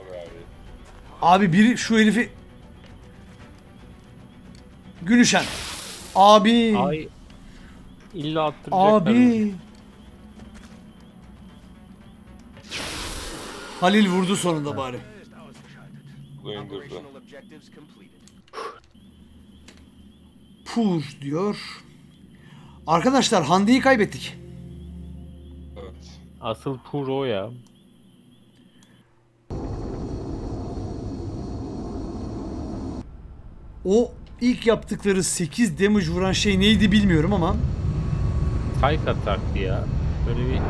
Abi biri şu herifi... Gülüşen. Abi. Ay illa attıracaklar. Abi. Halil vurdu sonunda bari. Bu Pur diyor. Arkadaşlar Hande'yi kaybettik. Evet. Asıl pro ya. O ilk yaptıkları 8 damage vuran şey neydi bilmiyorum ama Tyke attack'tı ya. Böyle bir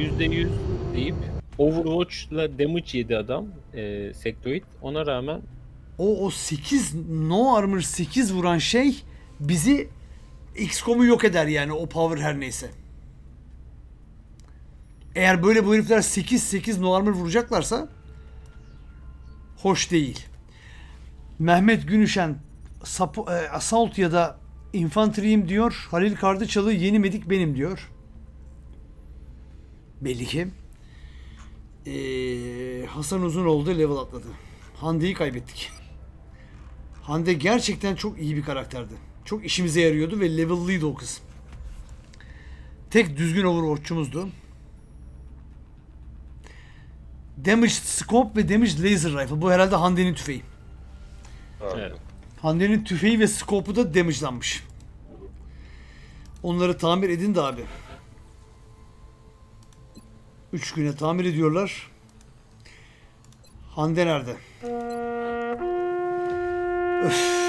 yüzde yüz deyip Overwatch'la damage yedi adam. E, Sectoid. Ona rağmen o o 8 no armor 8 vuran şey bizi XCOM'u yok eder yani o power her neyse. Eğer böyle bu herifler 8 8 no armor vuracaklarsa hoş değil. Mehmet Günüşen sapo- e, assault ya da infantry'im diyor. Halil Kardıçalı yeni medik benim diyor. Belli ki. Ee, Hasan Uzunoğlu level atladı. Hande'yi kaybettik. Hande gerçekten çok iyi bir karakterdi. Çok işimize yarıyordu ve level'lıydı o kız. Tek düzgün Overwatch'umuzdu. Damaged Scope ve Damaged Laser Rifle. Bu herhalde Hande'nin tüfeği. Evet. Hande'nin tüfeği ve scope'u da damage'lanmış. Onları tamir edin de abi. 3 güne tamir ediyorlar. Hande nerede? Öf.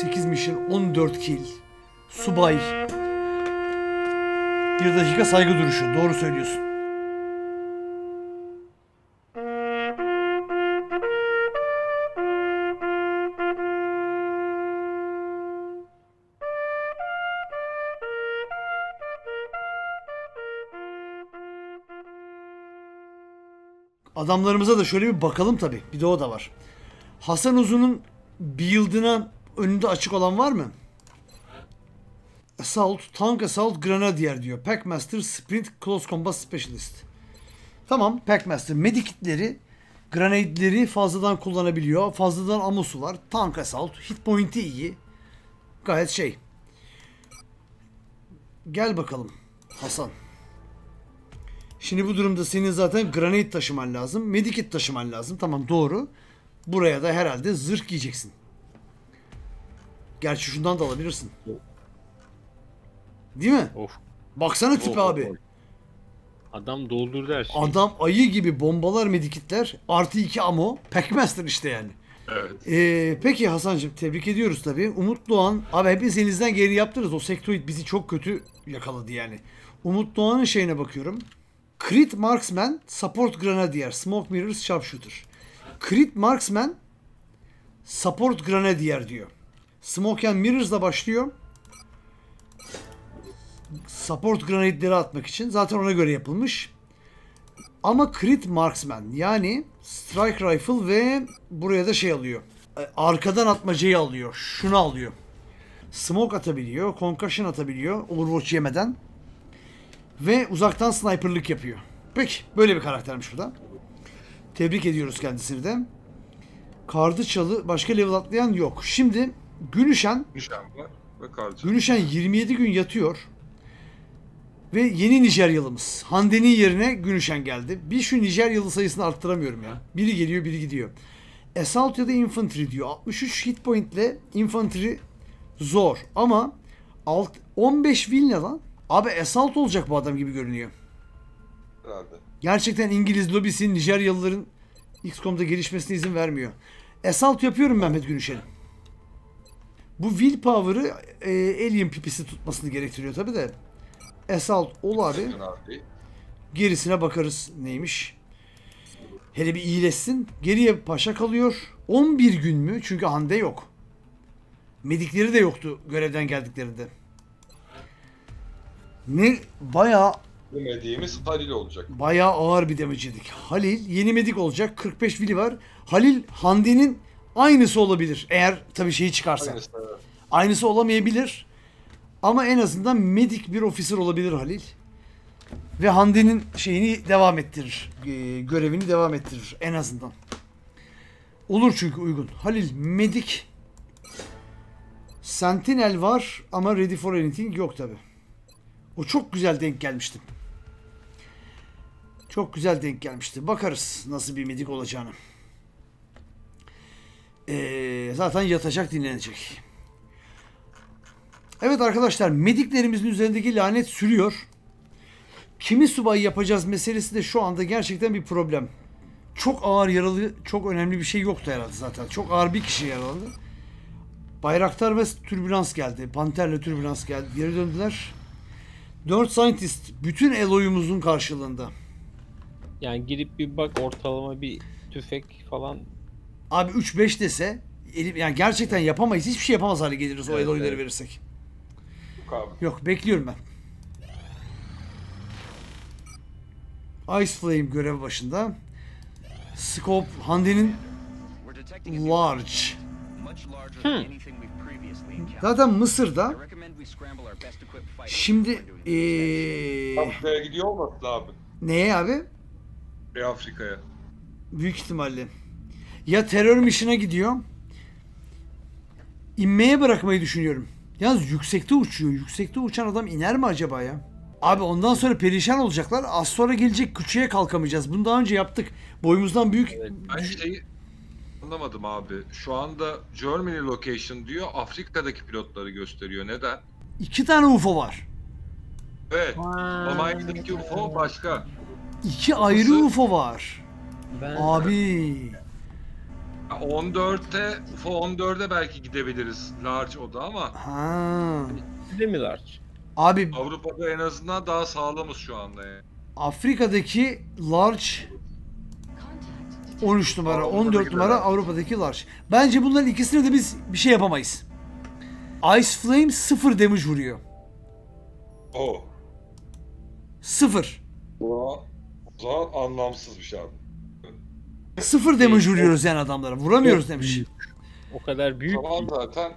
8 mission, 14 kill. Subay. Bir dakika saygı duruşu. Doğru söylüyorsun. Adamlarımıza da şöyle bir bakalım tabi. Bir de o da var. Hasan Uzun'un build'ına önünde açık olan var mı? Assault, Tank Assault Grenadier diyor. Packmaster Sprint Close Combat Specialist. Tamam Packmaster. Medikitleri, grenade'leri fazladan kullanabiliyor. Fazladan amosu var. Tank Assault. Hit point'i iyi. Gayet şey. Gel bakalım Hasan. Şimdi bu durumda senin zaten granate taşıman lazım. Medikit taşıman lazım. Tamam doğru. Buraya da herhalde zırh giyeceksin. Gerçi şundan da alabilirsin. Değil mi? of. Baksana tipe Of, abi. of. Adam doldurdu her şeyi. Adam ayı gibi bombalar medikitler. Artı iki ammo. Packmaster işte yani. Evet. Ee, peki Hasan'cığım tebrik ediyoruz tabii. Umut Doğan, abi hepimiz elinizden geleni yaptınız. O sektoid bizi çok kötü yakaladı yani. Umut Doğan'ın şeyine bakıyorum. Crit Marksman, Support Grenadier, Smoke Mirrors, Sharpshooter. Crit Marksman, Support Grenadier diyor. Smoke and Mirrors'la başlıyor. Support grenade'leri atmak için. Zaten ona göre yapılmış. Ama Crit Marksman yani Strike Rifle ve buraya da şey alıyor. E, Arkadan atmacayı alıyor. Şunu alıyor. Smoke atabiliyor. Concussion atabiliyor. Overwatch yemeden. Ve uzaktan sniperlık yapıyor. Peki böyle bir karaktermiş bu da. Tebrik ediyoruz kendisini de. Kardı çalı başka level atlayan yok. Şimdi Gülüşen var ve. Gülüşen 27 gün yatıyor. Ve yeni Nijeryalımız. Hande'nin yerine Gülüşen geldi. Bir şu Nijeryalı sayısını arttıramıyorum ya. Biri geliyor biri gidiyor. Assault ya da Infantry diyor. 63 hit point ile Infantry zor ama alt, 15 win ne lan? Abi Assault olacak bu adam gibi görünüyor. Herhalde. Gerçekten İngiliz lobisi Nijeryalıların XCOM'da gelişmesine izin vermiyor. Assault yapıyorum Mehmet Günüşer'in. Bu willpower'ı e, alien pipisi tutmasını gerektiriyor tabi de. Assault ol abi. Gerisine bakarız neymiş. Hele bir iyileşsin. Geriye paşa kalıyor. 11 gün mü? Çünkü Hande yok. Medikleri de yoktu görevden geldiklerinde. Ne bayağı Bilmediğimiz Halil olacak. bayağı ağır bir damage yedik. Halil yeni medik olacak. 45 vili var. Halil Hande'nin aynısı olabilir. Eğer tabii şeyi çıkarsa. Aynısı, evet. Aynısı olamayabilir. Ama en azından medik bir officer olabilir Halil. Ve Hande'nin şeyini devam ettirir. e, görevini devam ettirir en azından. Olur çünkü uygun. Halil medik. Sentinel var ama Ready for Anything yok tabi. O çok güzel denk gelmişti. Çok güzel denk gelmişti. Bakarız nasıl bir medik olacağını. Ee, zaten yatacak dinlenecek. Evet arkadaşlar mediklerimizin üzerindeki lanet sürüyor. Kimi subay yapacağız meselesi de şu anda gerçekten bir problem. Çok ağır yaralı, çok önemli bir şey yoktu herhalde zaten. Çok ağır bir kişi yaralandı. Bayraktar ve Türbülans geldi. Panterle Türbülans geldi. Geri döndüler. 4 scientist bütün Eloy'umuzun karşılığında. Yani girip bir bak ortalama bir tüfek falan Abi 3-5 dese elim- yani gerçekten yapamayız. Hiçbir şey yapamaz hale geliriz o Evet, Eloy'ları evet. verirsek. Yok abi. Yok bekliyorum ben. Ice Flame görev başında. Scope Hande'nin large. encountered. Zaten Mısır'da şimdi Afrika'ya gidiyor olmasın abi? neye abi? E Afrika'ya. Büyük ihtimalle. Ya terör mission'a gidiyor. İnmeye bırakmayı düşünüyorum. Yalnız yüksekte uçuyor. Yüksekte uçan adam iner mi acaba ya? Abi ondan sonra perişan olacaklar. Az sonra gelecek küçüğe kalkamayacağız. Bunu daha önce yaptık. Boyumuzdan büyük. Ben şeyi anlamadım abi. Şu anda Germany location diyor. Afrika'daki pilotları gösteriyor. Neden? İki tane UFO var. Evet. Almanya'daki UFO başka. İki ayrı Nasıl? UFO var. ben Abi. Ha, 14'te UFO 14'e belki gidebiliriz. Large o da ama Ha. de mi large? Abi Avrupa'da en azından daha sağlamız şu anda yani. Afrika'daki large 13 numara, Avrupa'daki 14 numara. Avrupa'daki large. Bence bunların ikisine de biz bir şey yapamayız. Ice Flame sıfır damage vuruyor. O. Sıfır. O zaman anlamsız bir şey abi. Sıfır damage vuruyoruz yani adamlara. Vuramıyoruz demiş. O kadar büyük ki zaten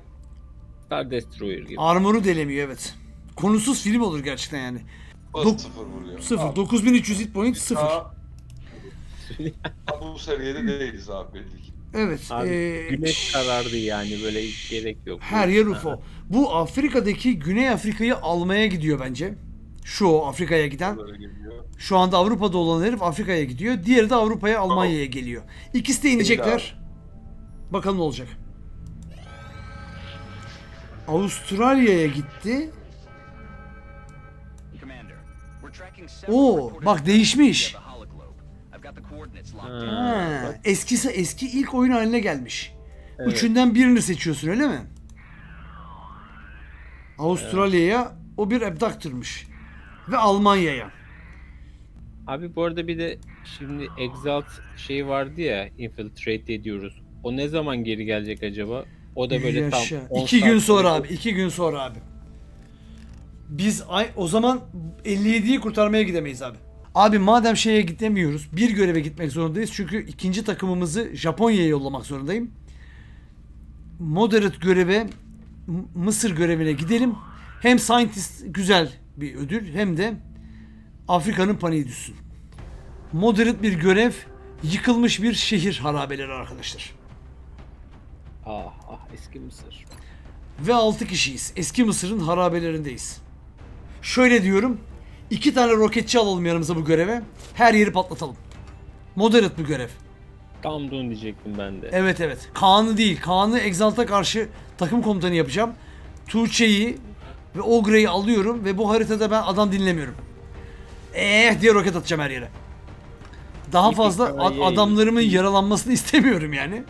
Star Destroyer gibi. Armor'u delemiyor evet. Konusuz film olur gerçekten yani. Dok- sıfır vuruyor. Sıfır. Abi, 9300 hit point sıfır. daha- daha bu seviyede değiliz abi belli ki. Evet. Abi ee, güneş karardı yani böyle hiç gerek yok. Her yer UFO. Bu Afrika'daki Güney Afrika'yı almaya gidiyor bence. Şu Afrika'ya giden. Şu anda Avrupa'da olan herif Afrika'ya gidiyor. Diğeri de Avrupa'ya, Almanya'ya geliyor. İkisi de inecekler. Bakalım ne olacak. Avustralya'ya gitti. Oo, bak değişmiş. Ha, eskisi eski ilk oyun haline gelmiş. Evet. Üçünden birini seçiyorsun öyle mi? Avustralya'ya o bir abductor'mış. Ve Almanya'ya. Abi bu arada bir de şimdi Exalt şey vardı ya infiltrate ediyoruz. O ne zaman geri gelecek acaba? O da böyle Yaşa. tam 10 İki saat gün sonra abi. iki gün sonra abi. Biz ay, o zaman 57'yi kurtarmaya gidemeyiz abi. Abi madem şeye gidemiyoruz. Bir göreve gitmek zorundayız. Çünkü ikinci takımımızı Japonya'ya yollamak zorundayım. Moderate göreve Mısır görevine gidelim. Hem scientist güzel bir ödül hem de Afrika'nın paniği düşsün. Moderate bir görev yıkılmış bir şehir harabeleri arkadaşlar. Ah ah eski Mısır. Ve 6 kişiyiz. Eski Mısır'ın harabelerindeyiz. Şöyle diyorum. iki tane roketçi alalım yanımıza bu göreve. Her yeri patlatalım. Moderate bir görev. Tam da onu diyecektim ben de. Evet evet. Kaan'ı değil. Kaan'ı Exalt'a karşı takım komutanı yapacağım. Tuğçe'yi ve Ogre'yi alıyorum ve bu haritada ben adam dinlemiyorum. Eh diye roket atacağım her yere. Daha fazla adamlarımın yaralanmasını istemiyorum yani.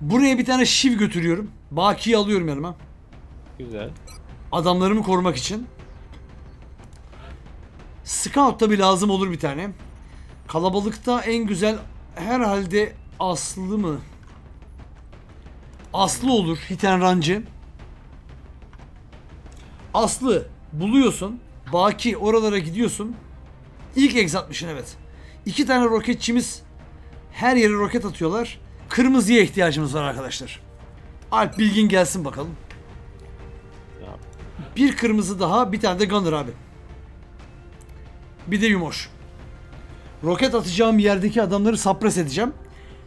Buraya bir tane şiv götürüyorum. Baki'yi alıyorum yanıma. Güzel. Adamlarımı korumak için. Scout tabi lazım olur bir tane. Kalabalıkta en güzel herhalde Aslı mı? Aslı olur. Hiten Rancı. Aslı buluyorsun. Baki oralara gidiyorsun. İlk egzatmışsın evet. İki tane roketçimiz her yere roket atıyorlar. Kırmızıya ihtiyacımız var arkadaşlar. Alp Bilgin gelsin bakalım. Bir kırmızı daha, bir tane de gunner abi. Bir de yumoş. Roket atacağım yerdeki adamları sapres edeceğim.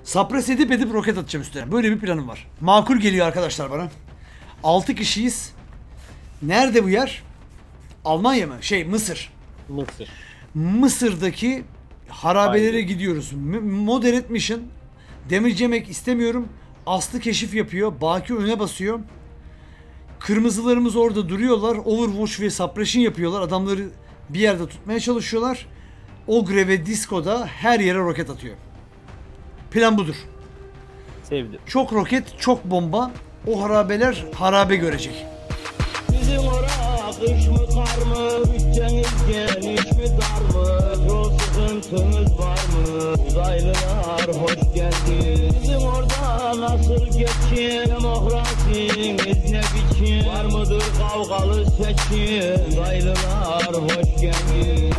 Sapres edip edip roket atacağım üstüne. Böyle bir planım var. Makul geliyor arkadaşlar bana. 6 kişiyiz. Nerede bu yer? Almanya mı? Şey Mısır. Mısır. Mısır'daki harabelere Haydi. gidiyoruz. Moderate mission. Damage yemek istemiyorum. Aslı keşif yapıyor. Baki öne basıyor. Kırmızılarımız orada duruyorlar. Overwatch ve suppression yapıyorlar. Adamları bir yerde tutmaya çalışıyorlar. Ogre ve Disco'da her yere roket atıyor. Plan budur. Sevdim. Çok roket, çok bomba. O harabeler harabe görecek. Sizin ora kış mı kar mı? Bütçeniz geniş mi dar mı? Çok sıkıntınız var mı? Uzaylılar hoş geldin. Sizin orada nasıl geçin? Demokrasiniz ne biçim? Var mıdır kavgalı seçim? Uzaylılar hoş geldin.